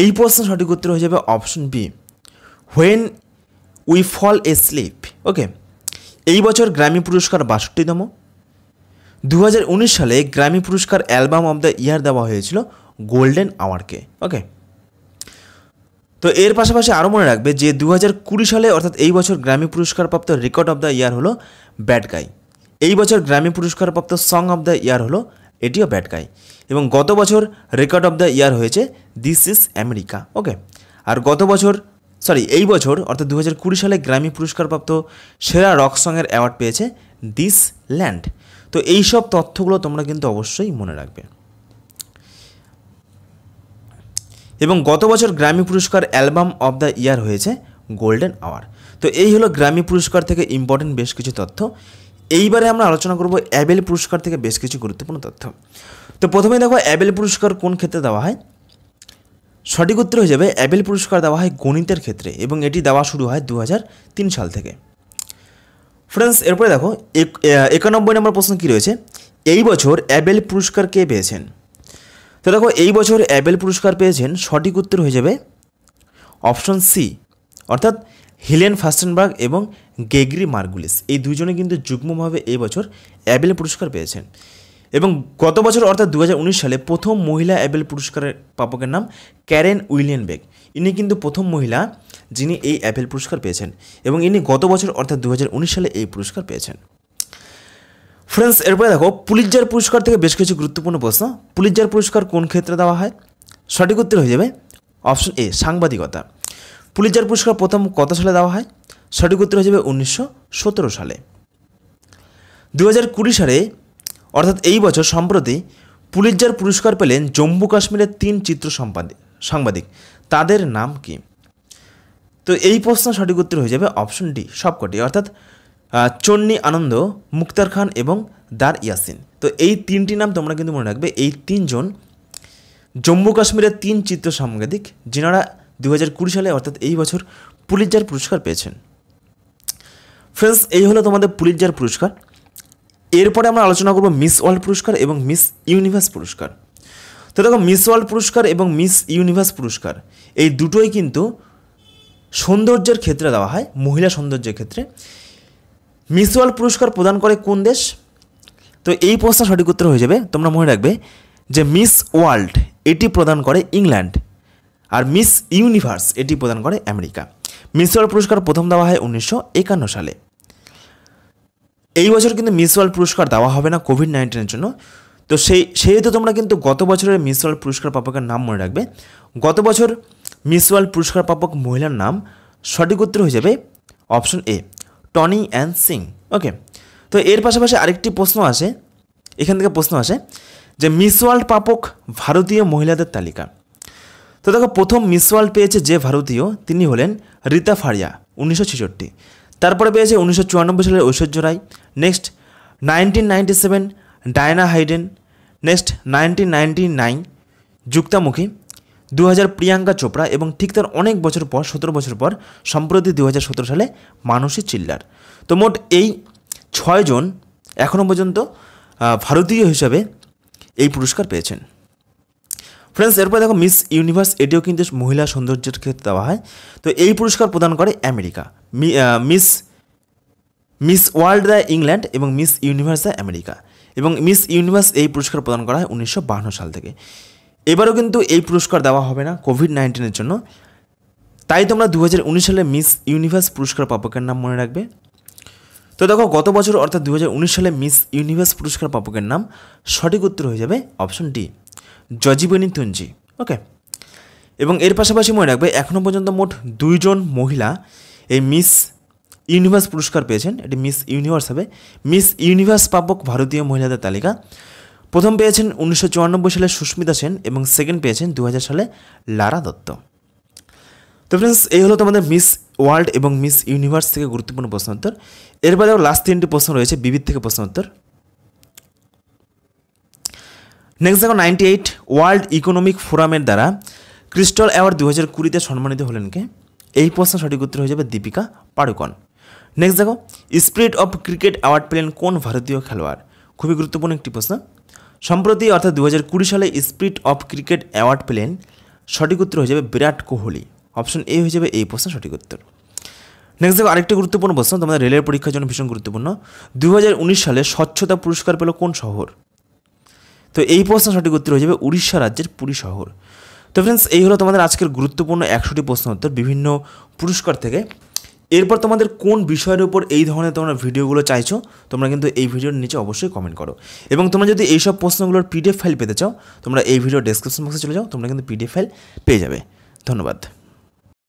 এই প্রশ্নের সঠিক উত্তর হয়ে যাবে option B when we fall asleep okay এই বছর গ্র্যামি পুরস্কার বাষট্টিতম। দু হাজার উনিশ সালে গ্র্যামি পুরস্কার অ্যালবাম অব দ্য ইয়ার দেওয়া হয়েছিল গোল্ডেন আওয়ারকে। ওকে তো এর পাশাপাশি আরও মনে রাখবে যে দু হাজার কুড়ি সালে অর্থাৎ এই বছর গ্র্যামি পুরস্কারপ্রাপ্ত রেকর্ড অব দ্য ইয়ার হলো ব্যাড গাই। এই বছর গ্র্যামি পুরস্কারপ্রাপ্ত সং অব দ্য ইয়ার হলো এটিও ব্যাড গাই। এবং গত বছর রেকর্ড অফ দ্য ইয়ার হয়েছে দিস ইজ আমেরিকা ওকে আর গত বছর সরি এই বছর, অর্থাৎ দু হাজার কুড়ি সালে গ্র্যামি পুরস্কারপ্রাপ্ত সেরা রক সঙের অ্যাওয়ার্ড পেয়েছে দিস ল্যান্ড তো এই সব তথ্যগুলো তোমরা কিন্তু অবশ্যই মনে রাখবে। এবং গত বছর গ্র্যামি পুরস্কার অ্যালবাম অব দ্য ইয়ার হয়েছে গোল্ডেন আওয়ার তো এই হলো গ্র্যামি পুরস্কার থেকে ইম্পর্টেন্ট বেশ কিছু তথ্য। এইবারে আমরা আলোচনা করব অ্যাবেল পুরস্কার থেকে বেশ কিছু গুরুত্বপূর্ণ তথ্য। তো প্রথমে দেখো, অ্যাবেল পুরস্কার কোন ক্ষেত্রে দেওয়া হয়? সঠিক উত্তর হয়ে যাবে, অ্যাবেল পুরস্কার দেওয়া হয় গণিতের ক্ষেত্রে এবং এটি দেওয়া শুরু হয় দু হাজার তিন সাল থেকে। ফ্রেন্ডস এরপরে দেখো একানব্বই নম্বর প্রশ্ন কী রয়েছে? এই বছর অ্যাবেল পুরস্কার কে পেয়েছেন? তো দেখো, এই বছর অ্যাবেল পুরস্কার পেয়েছেন, সঠিক উত্তর হয়ে যাবে অপশন সি, অর্থাৎ হিলেন ফাস্টেনবার্গ এবং গেগরি মার্গুলিস। এই দুজনে কিন্তু যুগ্মভাবে এই বছর অ্যাবেল পুরস্কার পেয়েছেন। এবং গত বছর অর্থাৎ দু হাজার উনিশ সালে প্রথম মহিলা অ্যাবেল পুরস্কারের প্রাপকের নাম ক্যারেন উইলিয়ান বেগ। ইনি কিন্তু প্রথম মহিলা যিনি এই অ্যাপেল পুরস্কার পেয়েছেন এবং ইনি গত বছর অর্থাৎ দু হাজার উনিশ সালে এই পুরস্কার পেয়েছেন। ফ্রেন্ডস, এরপরে দেখো পুলিজার পুরস্কার থেকে বেশ কিছু গুরুত্বপূর্ণ প্রশ্ন। পুলিজার পুরস্কার কোন ক্ষেত্রে দেওয়া হয়? সঠিক উত্তর হয়ে যাবে অপশন এ, সাংবাদিকতা। পুলিজার পুরস্কার প্রথম কত সালে দেওয়া হয়? সঠিক উত্তর হয়ে যাবে উনিশশো সতেরো সালে। দু হাজার কুড়ি সালে, অর্থাৎ এই বছর সম্প্রতি পুলিজার পুরস্কার পেলেন জম্মু কাশ্মীরের তিন চিত্র সম্পাদিক সাংবাদিক। তাদের নাম কি? তো এই প্রশ্ন সঠিক উত্তর হয়ে যাবে অপশন ডি, সবকটি। অর্থাৎ চন্নি আনন্দ, মুক্তার খান এবং দার ইয়াসিন। তো এই তিনটি নাম তোমরা কিন্তু মনে রাখবে, এই তিনজন জম্মু কাশ্মীরের তিন চিত্র সাংবাদিক, যিনারা দু সালে, অর্থাৎ এই বছর পুলিৎজার পুরস্কার পেয়েছেন। ফ্রেন্ডস এই হলো তোমাদের পুলিৎজার পুরস্কার। এরপরে আমরা আলোচনা করব মিস ওয়ার্ল্ড পুরস্কার এবং মিস ইউনিভার্স পুরস্কার। তো দেখো মিস ওয়ার্ল্ড পুরস্কার এবং মিস ইউনিভার্স পুরস্কার, এই দুটোই কিন্তু সৌন্দর্যের ক্ষেত্রে দেওয়া হয়, মহিলা সৌন্দর্যের ক্ষেত্রে। মিস ওয়ার্ল্ড পুরস্কার প্রদান করে কোন দেশ? তো এই প্রশ্ন সঠিক উত্তর হয়ে যাবে, তোমরা মনে রাখবে যে মিস ওয়ার্ল্ড এটি প্রদান করে ইংল্যান্ড আর মিস ইউনিভার্স এটি প্রদান করে আমেরিকা মিস ওয়ার্ল্ড পুরস্কার প্রথম দেওয়া হয় উনিশশো একান্ন সালে। এই বছর কিন্তু মিস ওয়ার্ল্ড পুরস্কার দেওয়া হবে না কোভিড নাইন্টিনের জন্য। তো সেই, সেহেতু তোমরা কিন্তু গত বছরের মিস ওয়ার্ল্ড পুরস্কার প্রাপকের নাম মনে রাখবে। গত বছর মিস ওয়ার্ল্ড পুরস্কার প্রাপক মহিলার নাম সঠিক উত্তর হয়ে যাবে option A, Tony and Singh. Okay, তো এর পাশাপাশি আরেকটি প্রশ্ন আসে, এখান থেকে প্রশ্ন আসে যে মিস ওয়ার্ল্ড প্রাপক ভারতীয় মহিলাদের তালিকা। তো দেখো, প্রথম মিস ওয়ার্ল্ড পেয়েছে যে ভারতীয়, তিনি হলেন রীতা ফারিয়া, উনিশশো ছেষট্টি। তারপরে পেয়েছে উনিশশো চুরানব্বই সালের Aishwarya Rai, next nineteen ninety seven Diana Hayden, next nineteen ninety nine Yukta Mookhey দু হাজার প্রিয়াঙ্কা চোপড়া এবং ঠিক তার অনেক বছর পর, সতেরো বছর পর, সম্প্রতি দু হাজার সতেরো সালে মানসী চিল্লার। তো মোট এই ছয়জন এখনও পর্যন্ত ভারতীয় হিসাবে এই পুরস্কার পেয়েছেন। ফ্রেন্ডস এরপর দেখো মিস ইউনিভার্স এটিও কিন্তু মহিলা সৌন্দর্যের ক্ষেত্রে দেওয়া হয়। তো এই পুরস্কার প্রদান করে America. Miss Miss World the England এবং মিস ইউনিভার্স দ্য আমেরিকা। এবং মিস ইউনিভার্স এই পুরস্কার প্রদান করা হয় উনিশশো সাল থেকে। এবারও কিন্তু এই পুরস্কার দেওয়া হবে না কোভিড নাইন্টিনের জন্য। তাই তোমরা দু হাজার উনিশ সালে মিস ইউনিভার্স পুরস্কার প্রাপকের নাম মনে রাখবে। তো দেখো, গত বছর অর্থাৎ দু হাজার উনিশ সালে মিস ইউনিভার্স পুরস্কার প্রাপকের নাম সঠিক উত্তর হয়ে যাবে অপশন ডি। জজিবনী তুঞ্জি ওকে এবং এর পাশাপাশি মনে রাখবে, এখনও পর্যন্ত মোট দুইজন মহিলা এই মিস ইউনিভার্স পুরস্কার পেয়েছেন। এটি মিস ইউনিভার্স হবে। মিস ইউনিভার্স প্রাপক ভারতীয় মহিলাদের তালিকা। প্রথম পেয়েছেন উনিশশো চুরানব্বই সালে সুস্মিতা সেন এবং সেকেন্ড পেয়েছেন দু হাজার সালে লারা দত্ত। তো ফ্রেন্ডস এই হলো তোমাদের মিস ওয়ার্ল্ড এবং মিস ইউনিভার্স থেকে গুরুত্বপূর্ণ প্রশ্ন উত্তর। এরপরে লাস্ট তিনটি প্রশ্ন রয়েছে, বিবিধ থেকে প্রশ্ন উত্তর। নেক্সট দেখো নাইনটি এইট ওয়ার্ল্ড ইকোনমিক ফোরামের দ্বারা ক্রিস্টাল অ্যাওয়ার্ড দু হাজার কুড়িতে সম্মানিত হলেন কে? এই প্রশ্ন সঠিক উত্তর হয়ে যাবে দীপিকা পাড়ুকন। নেক্সট দেখো স্পিরিট অফ ক্রিকেট অ্যাওয়ার্ড পেলেন কোন ভারতীয় খেলোয়াড়? খুবই গুরুত্বপূর্ণ একটি প্রশ্ন। সম্প্রতি অর্থাৎ দু হাজার কুড়ি সালে স্পিরিট অফ ক্রিকেট অ্যাওয়ার্ড পেলেন, সঠিক উত্তর হয়ে যাবে বিরাট কোহলি। অপশন এ হয়ে যাবে এই প্রশ্ন সঠিক উত্তর। নেক্সট দেখো, আরেকটি গুরুত্বপূর্ণ প্রশ্ন, তোমাদের রেলের পরীক্ষার জন্য ভীষণ গুরুত্বপূর্ণ। দু হাজার উনিশ সালে স্বচ্ছতা পুরস্কার পেল কোন শহর? তো এই প্রশ্ন সঠিক উত্তর হয়ে যাবে উড়িষ্যা রাজ্যের পুরী শহর। তো ফ্রেন্ডস এই হলো তোমাদের আজকের গুরুত্বপূর্ণ একশোটি প্রশ্ন উত্তর বিভিন্ন পুরস্কার থেকে। এরপর তোমাদের কোন বিষয়ের উপর এই ধরনের তোমরা ভিডিওগুলো চাইছো, তোমরা কিন্তু এই ভিডিওর নিচে অবশ্যই কমেন্ট করো। এবং তোমরা যদি এইসব প্রশ্নগুলোর পিডিএফ ফাইল পেতে চাও, তোমরা এই ভিডিও ডেসক্রিপশন বক্সে চলে যাও, তোমরা কিন্তু পিডিএফ ফাইল পেয়ে যাবে। ধন্যবাদ।